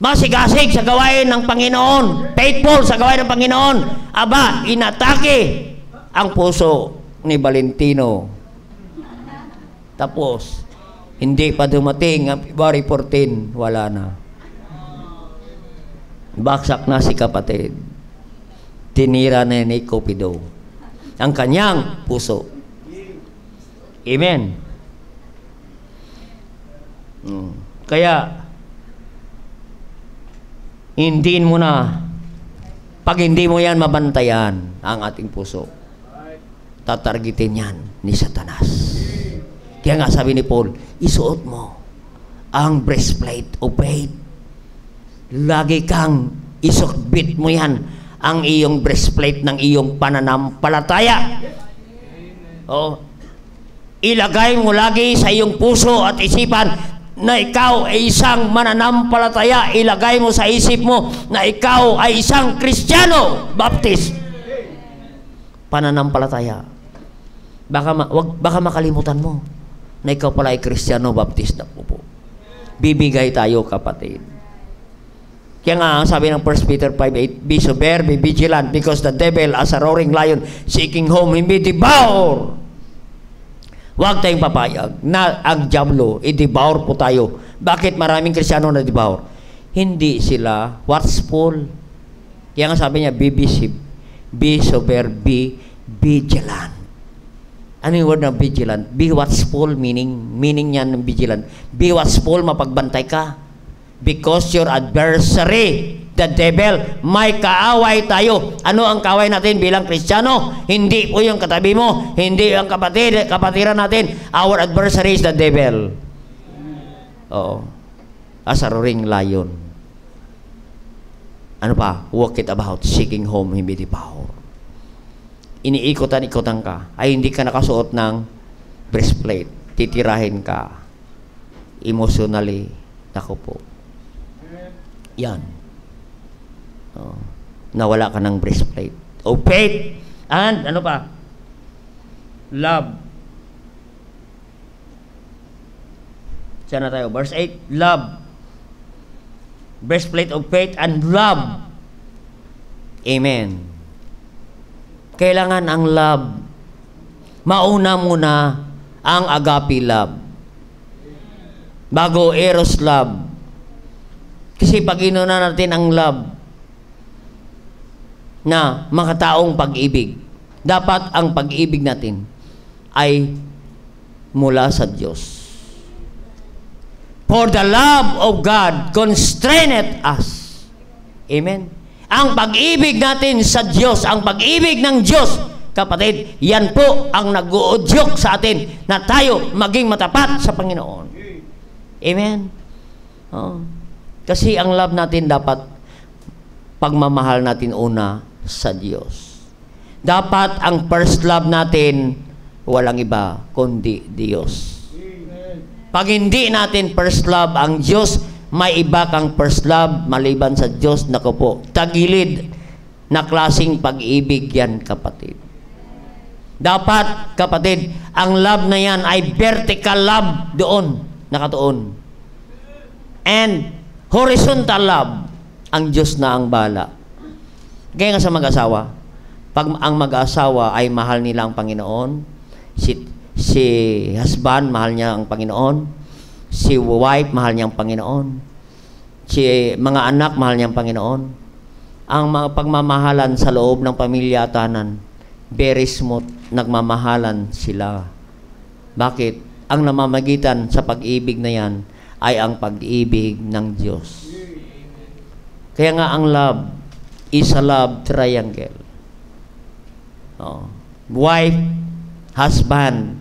masigasig sa gawain ng Panginoon, faithful sa gawain ng Panginoon, aba, inatake ang puso ni Valentino. Tapos, hindi pa dumating ang February 14, wala na. Baksak na si kapatid. Tinira na ni Cupido. Ang kanyang puso. Amen. Kaya, hindi mo na, pag hindi mo yan mabantayan ang ating puso, tatargetin yan ni Satanas. Kaya nga sabi ni Paul, isuot mo ang breastplate of faith. Lagi kang isukbit mo yan ang iyong breastplate ng iyong pananampalataya. Oh, ilagay mo lagi sa iyong puso at isipan na ikaw ay isang mananampalataya. Ilagay mo sa isip mo na ikaw ay isang Kristiyano, Baptist. Pananampalataya. Baka, ma- wag, baka makalimutan mo na ikaw pala ay Kristiyano Baptista po po. Bibigay tayo kapatid. Kaya nga, sabi ng 1 Peter 5.8, Be sober, be vigilant, because the devil as a roaring lion seeking home, hindi devour. Huwag tayong papayag na ang Diablo, i-devour po tayo. Bakit maraming Krisyano na devour? Hindi sila watchful. Kaya nga sabi niya, be busy, be sober, be vigilant. Ano yung word na vigilant? Be watchful, meaning, meaning niyan ng vigilant. Be watchful, mapagbantay ka. Because your adversary, the devil, may kaaway tayo. Ano ang kaaway natin bilang Kristiyano? Hindi po yung katabi mo, hindi ang kapatid, kapatiran natin. Our adversary is the devil. Oo. As a roaring lion. Ano pa? Walk it about, seeking home, hindi devour. Iniikutan-ikutan ka, ay hindi ka nakasuot ng breastplate. Titirahin ka. Emotionally, nako po. Yan. Oh. Nawala ka ng breastplate. O faith. And, ano pa? Love. Saan na tayo? Verse 8, love. Breastplate of faith and love. Amen. Kailangan ang love. Mauna muna ang agape love. Bago eros love. Kasi pag inuna natin ang love na makataong pag-ibig, dapat ang pag-ibig natin ay mula sa Diyos. For the love of God constraineth us. Amen. Ang pag-ibig natin sa Diyos, ang pag-ibig ng Diyos, kapatid, yan po ang nag-uudyok sa atin na tayo maging matapat sa Panginoon. Amen. Oh. Kasi ang love natin dapat pagmamahal natin una sa Diyos. Dapat ang first love natin walang iba kundi Diyos. Pag hindi natin first love ang Diyos, may iba kang first love maliban sa Diyos, nako po, tagilid na klasing pag-ibig yan, kapatid. Dapat, kapatid, ang love na yan ay vertical love doon, nakatuon. And horizontal love, ang Diyos na ang bala. Kaya nga sa mag-asawa, pag ang mag-asawa ay mahal nila ang Panginoon, si Si husband, mahal niya ang Panginoon. Si wife, mahal niya ang Panginoon. Si mga anak, mahal niya ang Panginoon. Ang mga pagmamahalan sa loob ng pamilya tanan, very smooth, nagmamahalan sila. Bakit? Ang namamagitan sa pag-ibig na yan ay ang pag-ibig ng Diyos. Kaya nga ang love is a love triangle. Oh. Wife, husband,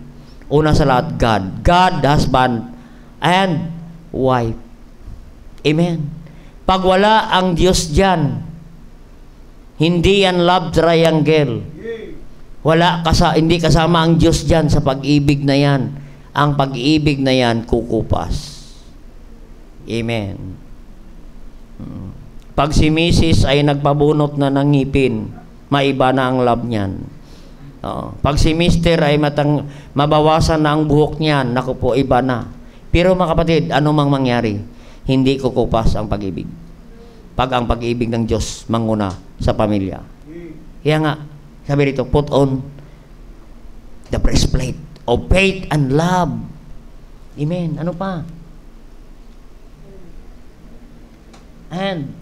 Una sa lahat, God. God, husband, and wife. Amen. Pag wala ang Diyos dyan, hindi yan love triangle. Wala kasa, hindi kasama ang Diyos dyan sa pag-ibig na yan. Ang pag-ibig na yan, kukupas. Amen. Hmm. Pag si Mrs. ay nagpabunot na ng ngipin, maiba na ang love niyan. Oo. Pag si mister ay matang, mabawasan na ang buhok niyan, naku po, iba na. Pero mga kapatid, ano mang mangyari, hindi kukupas ang pag-ibig. Pag ang pag-ibig ng Diyos manguna sa pamilya. Kaya nga, sabi rito, put on the breastplate of faith and love. Amen. Ano pa? And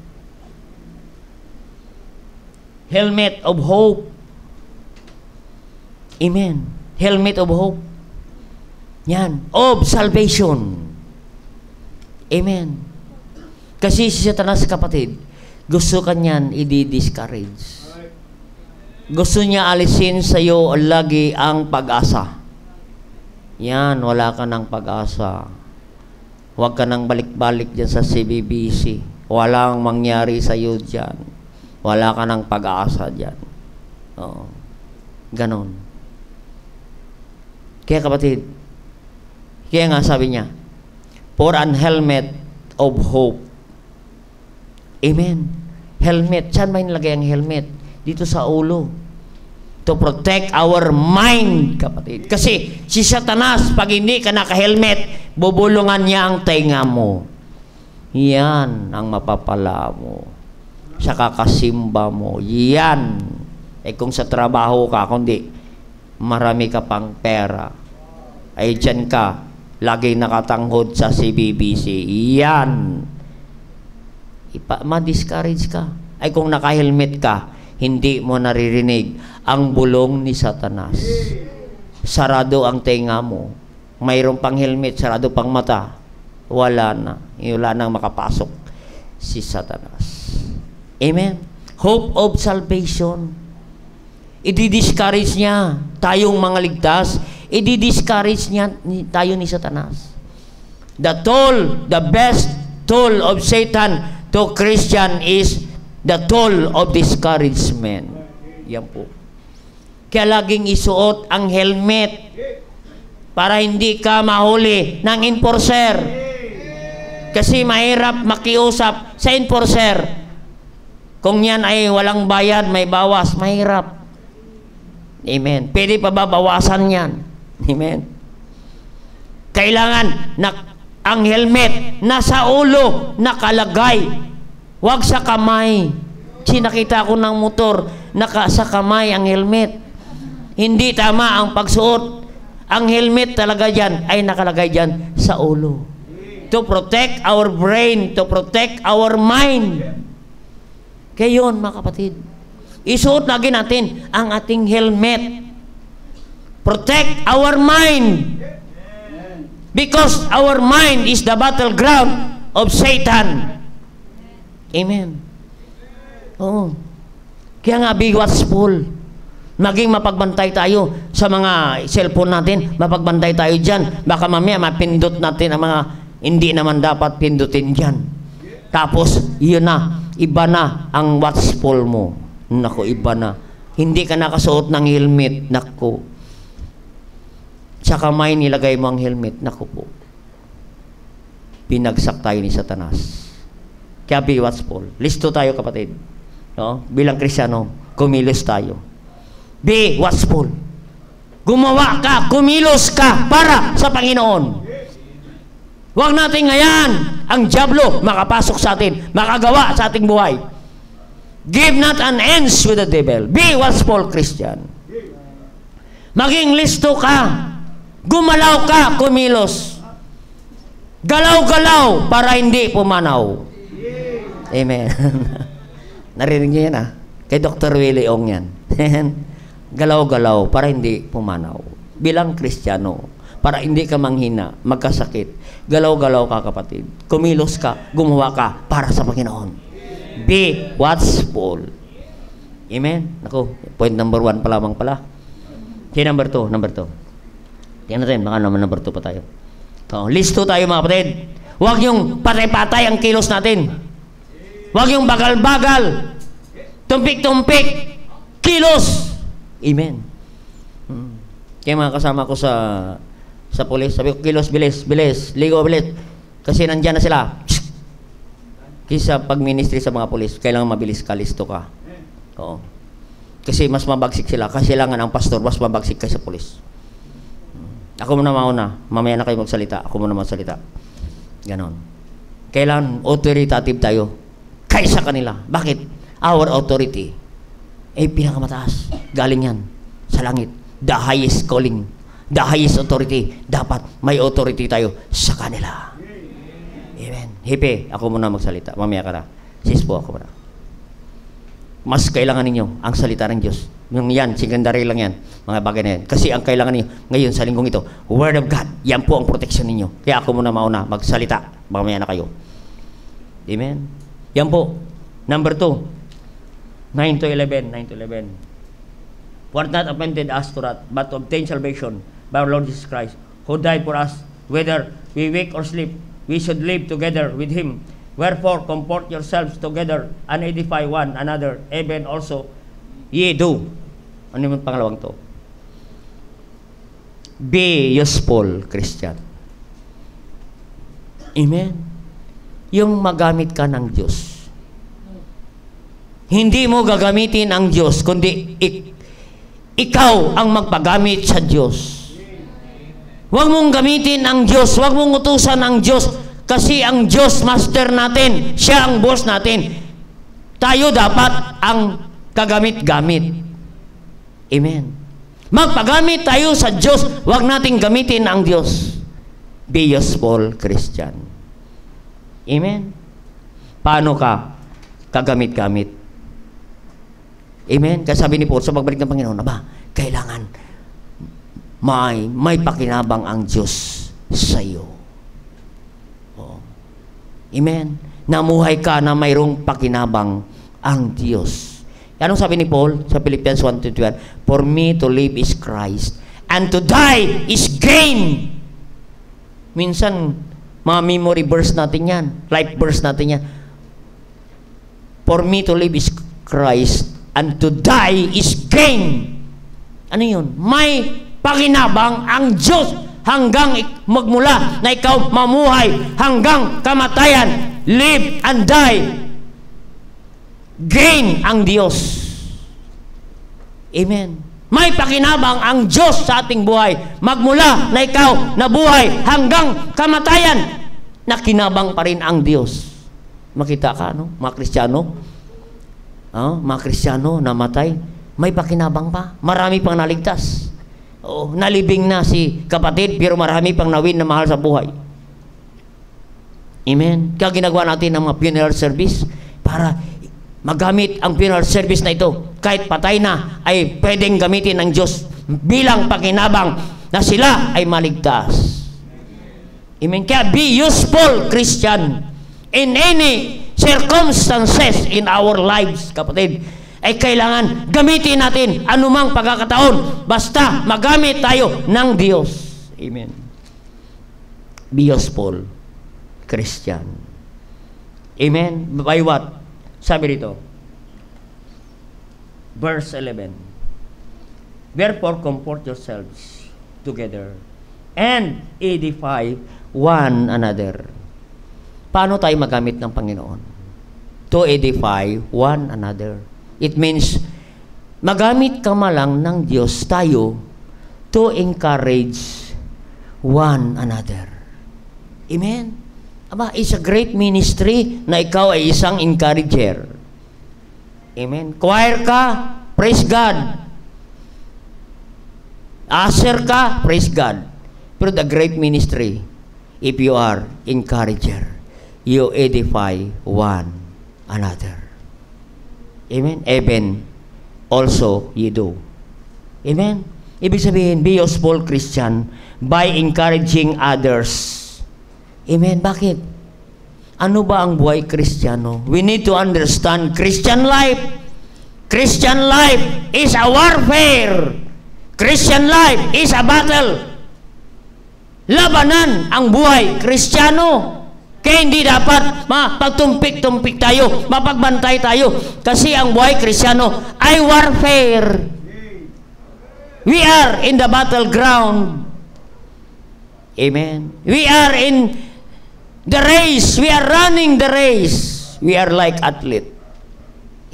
helmet of hope. Amen. Helmet of hope. Yan. Of salvation. Amen. Kasi si Satanas kapatid, gusto kanyan i-discourage. Gusto niya alisin sa iyo lagi ang pag-asa. Yan, wala ka ng pag-asa. Huwag ka nang balik-balik dyan sa CBBC. Walang mangyari sa iyo dyan. Wala ka ng pag-asa dyan. Oo. Ganon. Kaya kapatid, kaya nga sabi niya, for an helmet of hope. Amen. Helmet. Saan ba nilagay ang helmet? Dito sa ulo. To protect our mind, kapatid. Kasi si Satanas, pag hindi ka naka-helmet, bubulungan niya ang tenga mo. Yan ang mapapala mo. Sa kakasimba mo. Yan. Eh kung sa trabaho ka, kundi marami ka pang pera, ay dyan ka, lagi nakatanghod sa CBBC. Yan. Ipa, ma-discourage ka. Ay kung naka-helmet ka, hindi mo naririnig ang bulong ni Satanas. Sarado ang tenga mo. Mayroon pang helmet, sarado pang mata. Wala na. Wala nang makapasok si Satanas. Amen. Hope of salvation. I-discourage niya tayong mga ligtas. I-discourage niya tayo ni Satanas. The tool, the best tool of Satan to Christian is the toll of discouragement. Yan po. Kaya laging isuot ang helmet para hindi ka mahuli ng enforcer. Kasi mahirap makiusap sa enforcer. Kung yan ay walang bayad, may bawas, mahirap. Amen. Pwede pa ba bawasan yan? Amen. Kailangan na ang helmet nasa ulo nakalagay Huwag sa kamay. Sinakita ko ng motor, naka sa kamay ang helmet. Hindi tama ang pagsuot. Ang helmet talaga dyan ay nakalagay dyan sa ulo. To protect our brain, to protect our mind. Kaya mga kapatid. Isuot lagi natin ang ating helmet. Protect our mind. Because our mind is the battleground of Satan. Amen. Oo. Kaya nga, be watchful. Maging mapagbantay tayo sa mga cellphone natin. Mapagbantay tayo dyan. Baka mamaya mapindot natin ang mga hindi naman dapat pindutin dyan. Tapos, yun na. Iba na ang watchful mo. Nako, iba na. Hindi ka nakasuot ng helmet. Nako. Sa kamay nilagay mo ang helmet. Nako po. Pinagsak tayo ni Satanas. Kaya be watchful. Listo tayo kapatid. No? Bilang Krisyano, kumilos tayo. Be watchful. Gumawa ka, kumilos ka para sa Panginoon. Huwag natin ngayon ang Diablo makapasok sa atin, makagawa sa ating buhay. Give not an ends with the devil. Be watchful, Christian. Maging listo ka. Gumalaw ka, kumilos. Galaw-galaw para hindi pumanaw. Amen. Narinig niyo yan ah. Kay Dr. Willie Ong yan. Galaw-galaw para hindi pumanaw. Bilang Kristiyano, para hindi ka manghina, magkasakit. Galaw-galaw ka kapatid. Kumilos ka, gumawa ka para sa Panginoon. Be watchful. Amen? Ako, point number one pa lamang pala. Okay, number two, number two. Tingnan natin, baka naman number two pa tayo. Oh, listo tayo mga kapatid. Huwag yung patay-patay ang kilos natin. Huwag yung bagal-bagal. Tumpik-tumpik. Kilos. Amen. Hmm. Kaya mga kasama ko sa sa pulis, sabi ko, kilos, bilis, bilis, ligo, bilis. Kasi nandyan na sila. Kisa pag-ministry sa mga pulis, kailangan mabilis ka, listo ka. Oo. Kasi mas mabagsik sila. Kasi kailangan ang pastor, mas mabagsik kaysa pulis. Ako muna mauna. Mamaya na kayo magsalita. Ako muna magsalita. Ganon. Kailangan authoritative tayo kaysa kanila. Bakit? Our authority ay eh, pinakamataas. Galing yan sa langit. The highest calling. The highest authority. Dapat may authority tayo sa kanila. Amen. Hipe, ako muna magsalita. Mamaya ka na. Sis po, ako muna. Mas kailangan ninyo ang salita ng Diyos. Yung yan, secondary lang yan. Mga bagay na yan. Kasi ang kailangan ninyo ngayon sa linggong ito, Word of God. Yan po ang protection ninyo. Kaya ako muna mauna magsalita. Mamaya na kayo. Amen. Yan po. Number two. 9 to 11. 9 to 11. For not appointed us to wrath, but obtain salvation by our Lord Jesus Christ, who died for us, whether we wake or sleep, we should live together with Him. Wherefore, comport yourselves together and edify one another, even also ye do. Ano yung pangalawang to? Be useful, Christian. Amen yung magamit ka ng Diyos. Hindi mo gagamitin ang Diyos, kundi ik- ikaw ang magpagamit sa Diyos. Huwag mong gamitin ang Diyos, huwag mong utusan ang Diyos Kasi ang Diyos master natin, siya ang boss natin. Tayo dapat ang kagamit-gamit. Amen. Magpagamit tayo sa Diyos, huwag nating gamitin ang Diyos. Be useful Christian. Amen. Paano ka kagamit-gamit? Amen. Kaya sabi ni Paul, sa pagbalik ng Panginoon, ba, kailangan may, may pakinabang ang Diyos sa iyo. Oh. Amen. Namuhay ka na mayroong pakinabang ang Diyos. Anong sabi ni Paul sa Philippians 1.21? For me to live is Christ, and to die is gain. Minsan, mga memory verse natin yan, life verse natin yan. For me to live is Christ, and to die is gain. Ano yun? May pakinabang ang Diyos hanggang magmula na ikaw mamuhay hanggang kamatayan. Live and die. Gain ang Diyos. Amen. May pakinabang ang Diyos sa ating buhay. Magmula na ikaw nabuhay hanggang kamatayan, nakinabang pa rin ang Diyos. Makita ka, no? Mga Kristiyano, Oh, mga Kristiyano namatay, may pakinabang pa. Marami pang naligtas. Oh, nalibing na si kapatid, pero marami pang nawin na mahal sa buhay. Amen. Kaya ginagawa natin ng mga funeral service para magamit ang funeral service na ito. Kahit patay na, ay pwedeng gamitin ng Diyos bilang pakinabang na sila ay maligtas. Amen. Kaya be useful, Christian, in any circumstances in our lives, kapatid, ay kailangan gamitin natin anumang pagkakataon basta magamit tayo ng Diyos. Amen. Be useful, Christian. Amen. By what? Sabi rito, verse 11, Wherefore comfort yourselves together and edify one another paano tayo magamit ng Panginoon? To edify one another. It means, magamit ka malang ng Diyos tayo to encourage one another. Amen? Aba, it's a great ministry na ikaw ay isang encourager. Amen? Choir ka, praise God. Aser ka, praise God. Pero the great ministry, if you are encourager you edify one another. Amen? Even also you do. Amen? Ibig sabihin, be useful Christian by encouraging others. Amen? Bakit? Ano ba ang buhay Kristiyano? We need to understand Christian life. Christian life is a warfare. Christian life is a battle. Labanan ang buhay Kristiyano. Kaya hindi dapat mapagtumpik-tumpik tayo, mapagbantay tayo. Kasi ang buhay krisyano ay warfare. We are in the battleground. Amen. We are in the race. We are running the race. We are like athlete.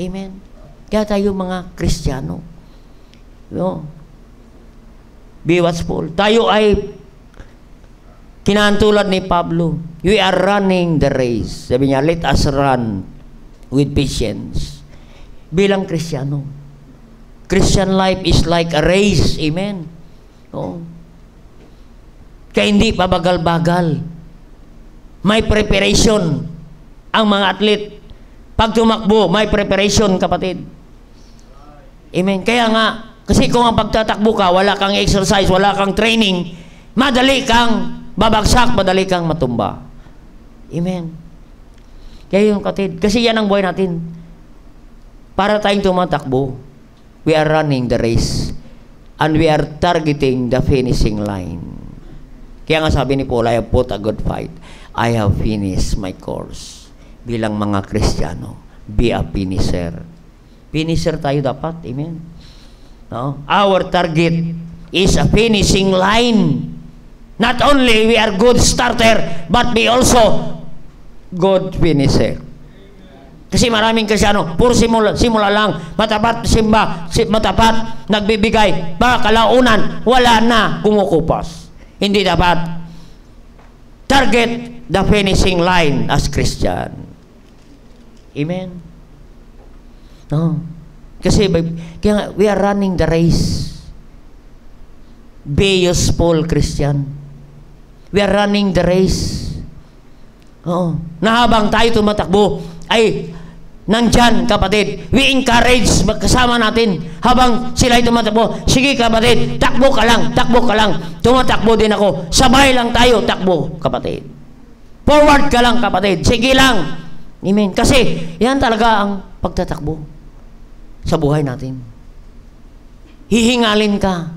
Amen. Kaya tayo mga kristyano. No? Be watchful. Tayo ay Kinantulad ni Pablo, we are running the race. Sabi niya, let us run with patience. Bilang Kristiyano. Christian life is like a race. Amen. Oh. Kaya hindi pabagal-bagal. May preparation ang mga atlet. Pag tumakbo, may preparation, kapatid. Amen. Kaya nga, kasi kung ang pagtatakbo ka, wala kang exercise, wala kang training, madali kang babagsak, madali kang matumba. Amen. Kaya yung katid, kasi yan ang buhay natin. Para tayong tumatakbo, we are running the race and we are targeting the finishing line. Kaya nga sabi ni Paul, I have put a good fight. I have finished my course. Bilang mga Kristiyano, be a finisher. Finisher tayo dapat. Amen. No? Our target is a finishing line. Not only we are good starter, but we also good finisher. Kasi maraming kasyano, puro simula, simula lang, matapat simba, si, matapat, nagbibigay, baka kalaunan, wala na, kumukupas. Hindi dapat. Target the finishing line as Christian. Amen? No. Kasi, kaya we are running the race. Be useful, Christian. We are running the race. Oo. Na habang tayo tumatakbo, ay nandyan, kapatid. We encourage kasama natin habang sila ay tumatakbo. Sige, kapatid, takbo ka lang, takbo ka lang. Tumatakbo din ako. Sabay lang tayo, takbo, kapatid. Forward ka lang, kapatid. Sige lang. Amen. Kasi, yan talaga ang pagtatakbo sa buhay natin. Hihingalin ka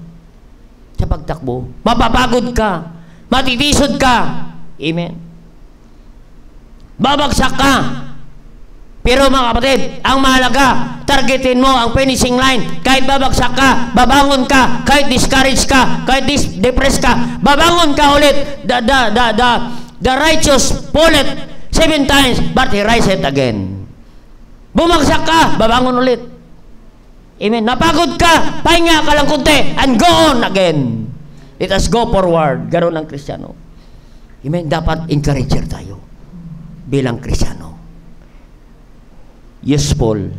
sa pagtakbo. Mapapagod ka. Matitisod ka. Amen. Babagsak ka. Pero mga kapatid, ang mahalaga, targetin mo ang finishing line. Kahit babagsak ka, babangon ka, kahit discourage ka, kahit dis depressed ka, babangon ka ulit. The, the, the, the, the righteous falleth seven times, but he riseth again. Bumagsak ka, babangon ulit. Amen. Napagod ka, pahinga ka lang kunti, and go on again. Let us go forward. Ganon ang Kristiyano. Amen. Dapat encourager tayo bilang Krisyano. Useful.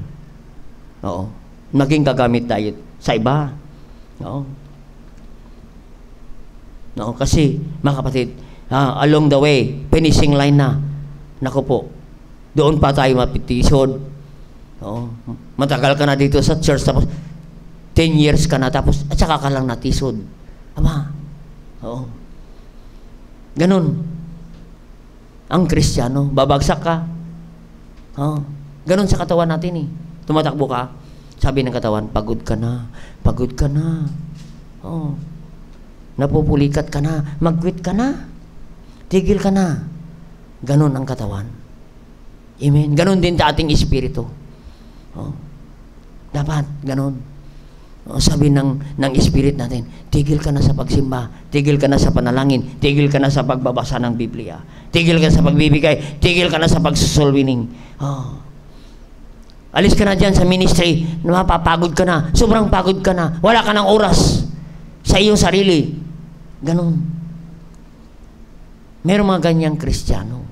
Oo. Naging gagamit tayo sa iba. Oo. Oo, kasi mga kapatid, uh, along the way, finishing line na. Nako po, doon pa tayo mapitisod. Oo. Matagal ka na dito sa church, tapos 10 years ka na, tapos at saka ka lang natisod. Ama, oo. Ganun. Ang Kristiyano, babagsak ka. Oh, ganun sa katawan natin eh. Tumatakbo ka. Sabi ng katawan, pagod ka na. Pagod ka na. Oh. Napupulikat ka na. Mag-quit ka na. Tigil ka na. Ganun ang katawan. Amen. Ganun din sa ating espiritu. Oh. Dapat, ganun. O, sabi ng, ng spirit natin, tigil ka na sa pagsimba, tigil ka na sa panalangin, tigil ka na sa pagbabasa ng Biblia, tigil ka sa pagbibigay, tigil ka na sa pagsoul winning. Oh. Alis ka na dyan sa ministry, mapapagod ka na, sobrang pagod ka na, wala ka ng oras sa iyong sarili. Ganon. Meron mga ganyang kristyano.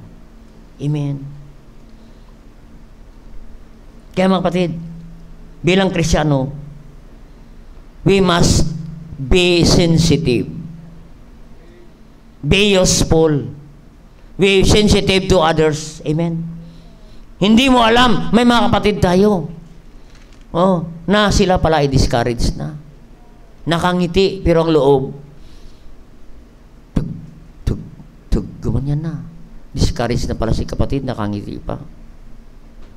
Amen. Kaya mga kapatid, bilang kristyano, we must be sensitive. Be useful. Be sensitive to others. Amen. Hindi mo alam, may mga kapatid tayo. Oh, na sila pala ay discouraged na. Nakangiti, pero ang loob, tug, tug, tug, gumanyan na. Discouraged na pala si kapatid, nakangiti pa.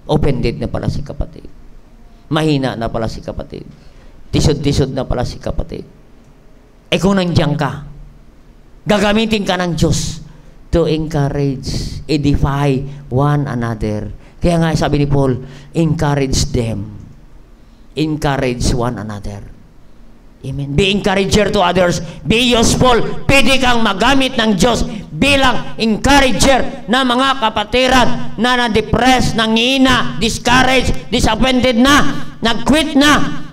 Offended na pala si kapatid. Mahina na pala si kapatid. Tisod-tisod na pala si kapatid. Eh kung nandiyan ka, gagamitin ka ng Diyos to encourage, edify one another. Kaya nga sabi ni Paul, encourage them. Encourage one another. Amen. Be encourager to others. Be useful. Pwede kang magamit ng Diyos bilang encourager na mga kapatiran na na-depress, nangina, discouraged, disappointed na, nag-quit na,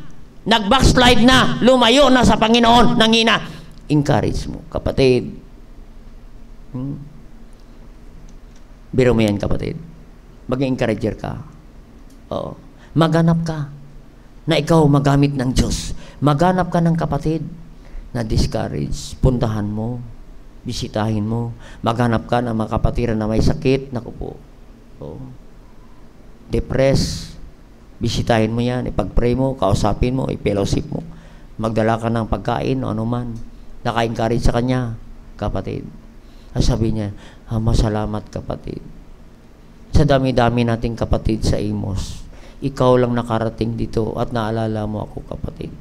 nag-backslide na, lumayo na sa Panginoon, nangina. Encourage mo, kapatid. Hmm? Biro mo yan, kapatid. Maging encourager ka. Oo. Maganap ka na ikaw magamit ng Diyos. Maganap ka ng kapatid na discourage. Puntahan mo. Bisitahin mo. Maganap ka ng mga kapatiran na may sakit. Naku po. Oo. Depressed Bisitahin mo yan, ipag-pray mo, kausapin mo, i-fellowship mo. Magdala ka ng pagkain o anuman. Naka-encourage sa kanya, kapatid. At sabi niya, ah, masalamat kapatid. Sa dami-dami nating kapatid sa Imos, ikaw lang nakarating dito at naalala mo ako kapatid.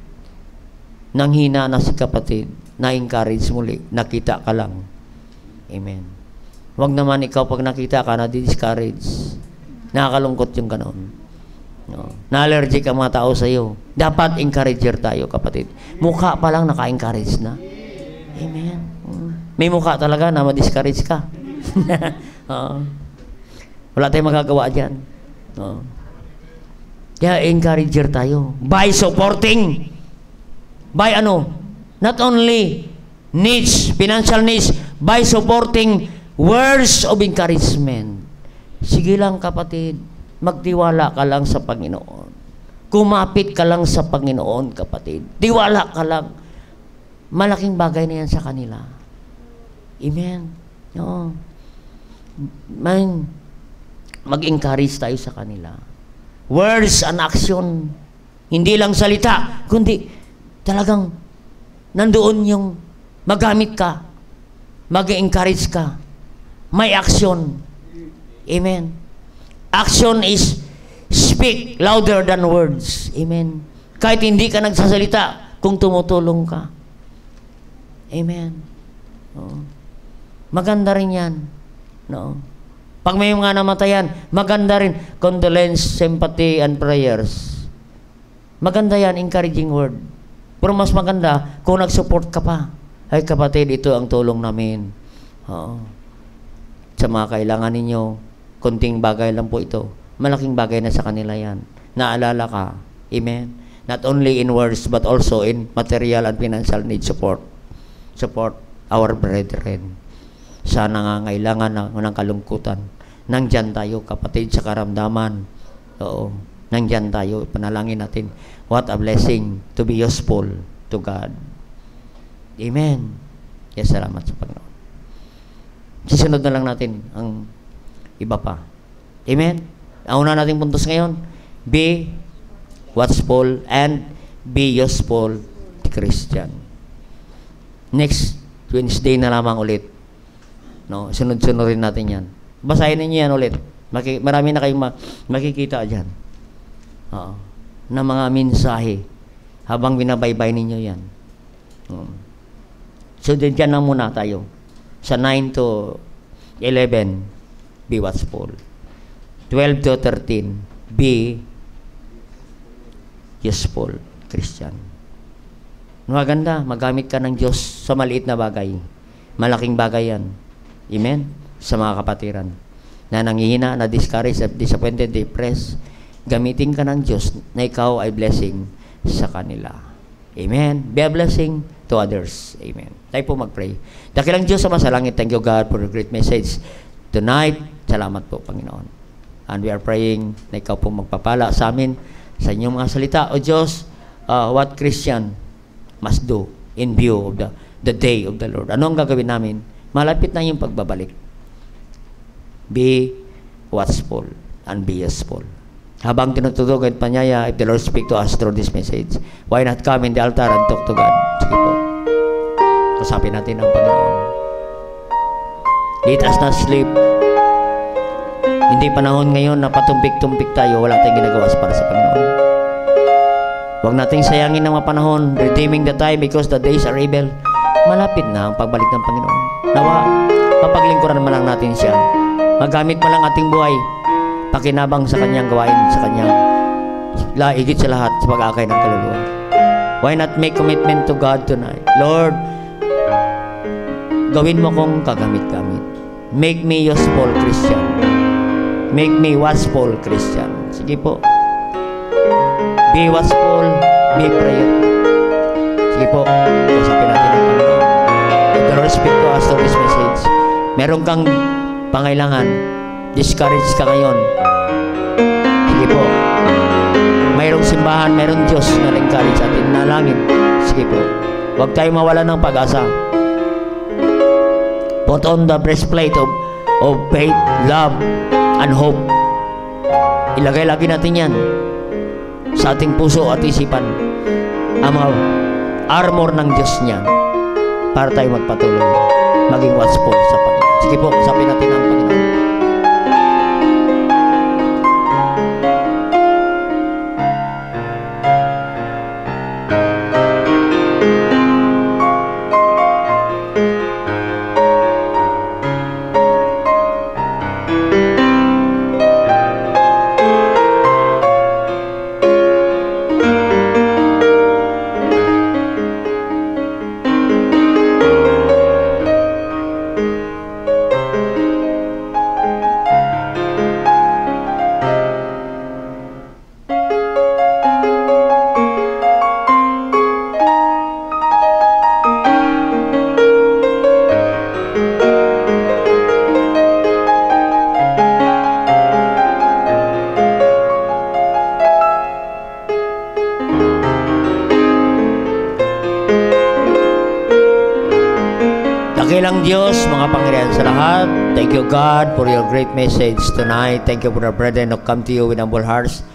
Nang hina na si kapatid, na-encourage muli, nakita ka lang. Amen. Huwag naman ikaw pag nakita ka, na-discourage. Nakakalungkot yung ganon. No. Na-allergic ang mga tao sa iyo. Dapat encourager tayo, kapatid. Mukha pa lang naka-encourage na. Amen. Mm. May mukha talaga na ma-discourage ka. uh, wala tayong magagawa dyan. Uh. Kaya encourager tayo. By supporting. By ano? Not only needs, financial needs, by supporting Words of encouragement. Sige lang kapatid, magtiwala ka lang sa Panginoon. Kumapit ka lang sa Panginoon kapatid. Tiwala ka lang. Malaking bagay na yan sa kanila. Amen. Oo. Man, mag-encourage tayo sa kanila. Words and action. Hindi lang salita, kundi talagang nandoon yung magamit ka, mag-encourage ka, may action. Amen. Action is speak louder than words. Amen. Kahit hindi ka nagsasalita, kung tumutulong ka. Amen. Oo. Maganda rin yan. No? Pag may mga namatayan, maganda rin. Condolence, sympathy, and prayers. Maganda yan, encouraging word. Pero mas maganda kung nag-support ka pa. Ay kapatid, ito ang tulong namin. Oo. Sa mga kailangan ninyo, konting bagay lang po ito. Malaking bagay na sa kanila yan. Naalala ka. Amen. Not only in words, but also in material and financial need support. Support our brethren sa nangangailangan ng, ng kalungkutan. Nandyan tayo, kapatid, sa karamdaman. Oo. Nandyan tayo. Panalangin natin. What a blessing to be useful to God. Amen. Yes, salamat sa Panginoon. Sisunod na lang natin ang iba pa. Amen. Ang una nating puntos ngayon, be watchful and be useful Christian. Next Wednesday na lamang ulit. No, sunod-sunod rin natin 'yan. Basahin niyo 'yan ulit. Maki, marami na kayong ma- makikita diyan. Oo. Na mga mensahe habang binabaybay ninyo 'yan. Oo. So, dyan lang muna tayo. Sa 9 to 11, be watchful. 12 to 13, be useful Christian. Maganda, magamit ka ng Diyos sa maliit na bagay. Malaking bagay yan. Amen? Sa mga kapatiran. Na nangihina, na discouraged, disappointed, depressed, gamitin ka ng Diyos na ikaw ay blessing sa kanila. Amen? Be a blessing to others. Amen. Tayo po mag-pray. Dakilang Diyos sa masalangit, thank you God for the great message tonight. Salamat po, Panginoon. And we are praying na ikaw po magpapala sa amin sa inyong mga salita. O Diyos, uh, what Christian must do in view of the, the day of the Lord. Ano ang gagawin namin? Malapit na yung pagbabalik. Be watchful and be useful. Habang tinututugan panyaya, if the Lord speak to us through this message, why not come in the altar and talk to God? Sige po. Kasapin natin ang Panginoon. Let us not sleep. Hindi panahon ngayon na patumpik-tumpik tayo, wala tayong ginagawa para sa Panginoon. Huwag nating sayangin ng mga panahon, redeeming the time because the days are evil. Malapit na ang pagbalik ng Panginoon. Nawa, papaglingkuran man lang natin siya. Magamit mo lang ating buhay, pakinabang sa kanyang gawain, sa kanyang laigit sa lahat sa pag-akay ng kaluluwa. Why not make commitment to God tonight? Lord, gawin mo kong kagamit-gamit. Make me useful Christian. Make me watchful Christian. Sige po. Be watchful, be prayer. Sige po, kasapin natin ang Panginoon. If the speak to us through this message, meron kang pangailangan, discourage ka ngayon. Sige po. Mayroong simbahan, mayroong Diyos na encourage atin, nalangin. Sige po. Huwag tayo mawala ng pag-asa. Put on the breastplate of, of faith, love, and hope. Ilagay lagi natin yan sa ating puso at isipan ang mga armor ng Diyos niya para tayo magpatuloy maging watchful sa Panginoon. Sige po, sabihin natin ang Panginoon. God, for your great message tonight. Thank you for the brethren who come to you with humble hearts.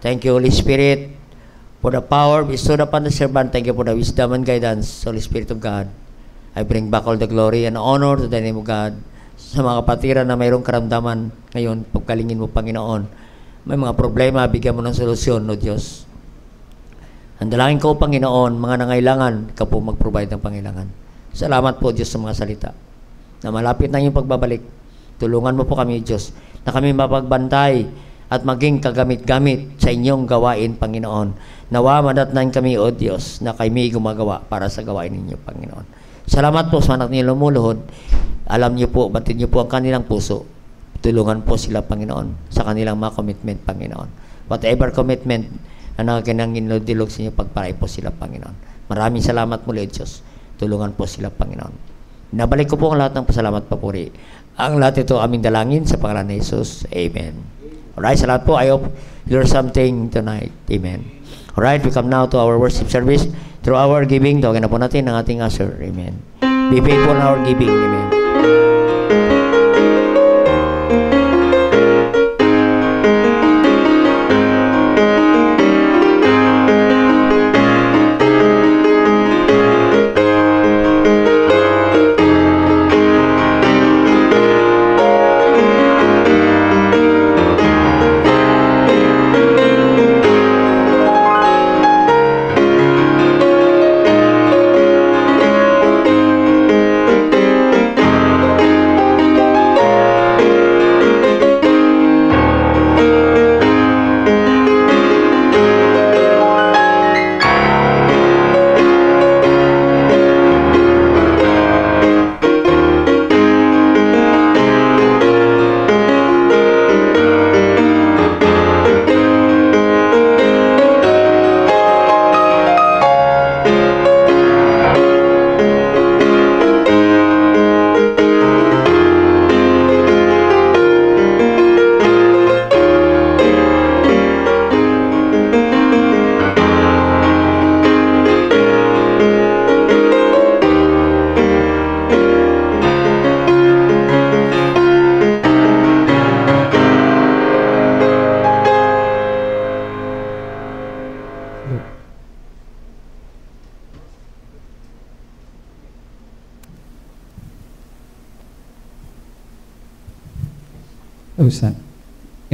Thank you, Holy Spirit, for the power bestowed upon the servant. Thank you for the wisdom and guidance, Holy Spirit of God. I bring back all the glory and honor to the name of God. Sa mga kapatiran na mayroong karamdaman ngayon, pagkalingin mo, Panginoon. May mga problema, bigyan mo ng solusyon, no Diyos. Ang dalangin ko, Panginoon, mga nangailangan, ikaw po mag-provide ng pangailangan. Salamat po, Diyos, sa mga salita. Na malapit na yung pagbabalik. Tulungan mo po kami, Diyos, na kami mapagbantay at maging kagamit-gamit sa inyong gawain, Panginoon. Nawa madatnan kami, O Diyos, na kami gumagawa para sa gawain ninyo, Panginoon. Salamat po sa anak niyo lumuluhod. Alam niyo po, batid niyo po ang kanilang puso. Tulungan po sila, Panginoon, sa kanilang mga commitment, Panginoon. Whatever commitment na nakakinangin dilog sa inyo, pagparay po sila, Panginoon. Maraming salamat muli, Diyos. Tulungan po sila, Panginoon. Nabalik ko po ang lahat ng pasalamat papuri. Ang lahat ito aming dalangin sa pangalan ni Jesus. Amen. Alright, sa lahat po, I hope you learned something tonight. Amen. Alright, we come now to our worship service. Through our giving, tawagin na po natin ang ating usher. Amen. Be faithful in our giving. Amen.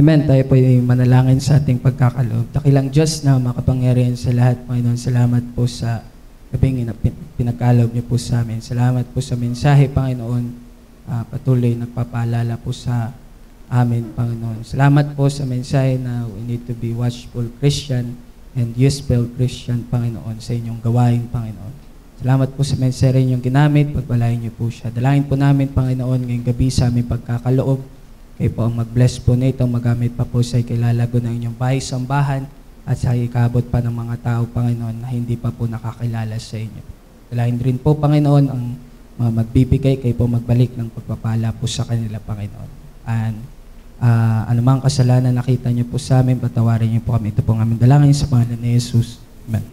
Amen. Tayo po ay manalangin sa ating pagkakaloob. Dakilang Diyos na makapangyarihan sa lahat, Panginoon. Salamat po sa gabing ina- pin- pinagkaloob niyo po sa amin. Salamat po sa mensahe, Panginoon. Ah, patuloy nagpapaalala po sa amin, Panginoon. Salamat po sa mensahe na we need to be watchful Christian and useful Christian, Panginoon, sa inyong gawain, Panginoon. Salamat po sa mensahe rin yung ginamit. Pagbalayin niyo po siya. Dalangin po namin, Panginoon, ngayong gabi sa aming pagkakaloob. Kayo po ang mag-bless po nito, magamit pa po sa ikilalago ng inyong bahay, sambahan, at sa ikabot pa ng mga tao, Panginoon, na hindi pa po nakakilala sa inyo. Dalahin rin po, Panginoon, ang mga magbibigay, kayo po magbalik ng pagpapala po sa kanila, Panginoon. And uh, anumang kasalanan nakita niyo po sa amin, patawarin niyo po kami. Ito po ang aming dalangin sa pangalan ni Jesus. Amen.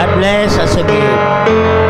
God bless us again.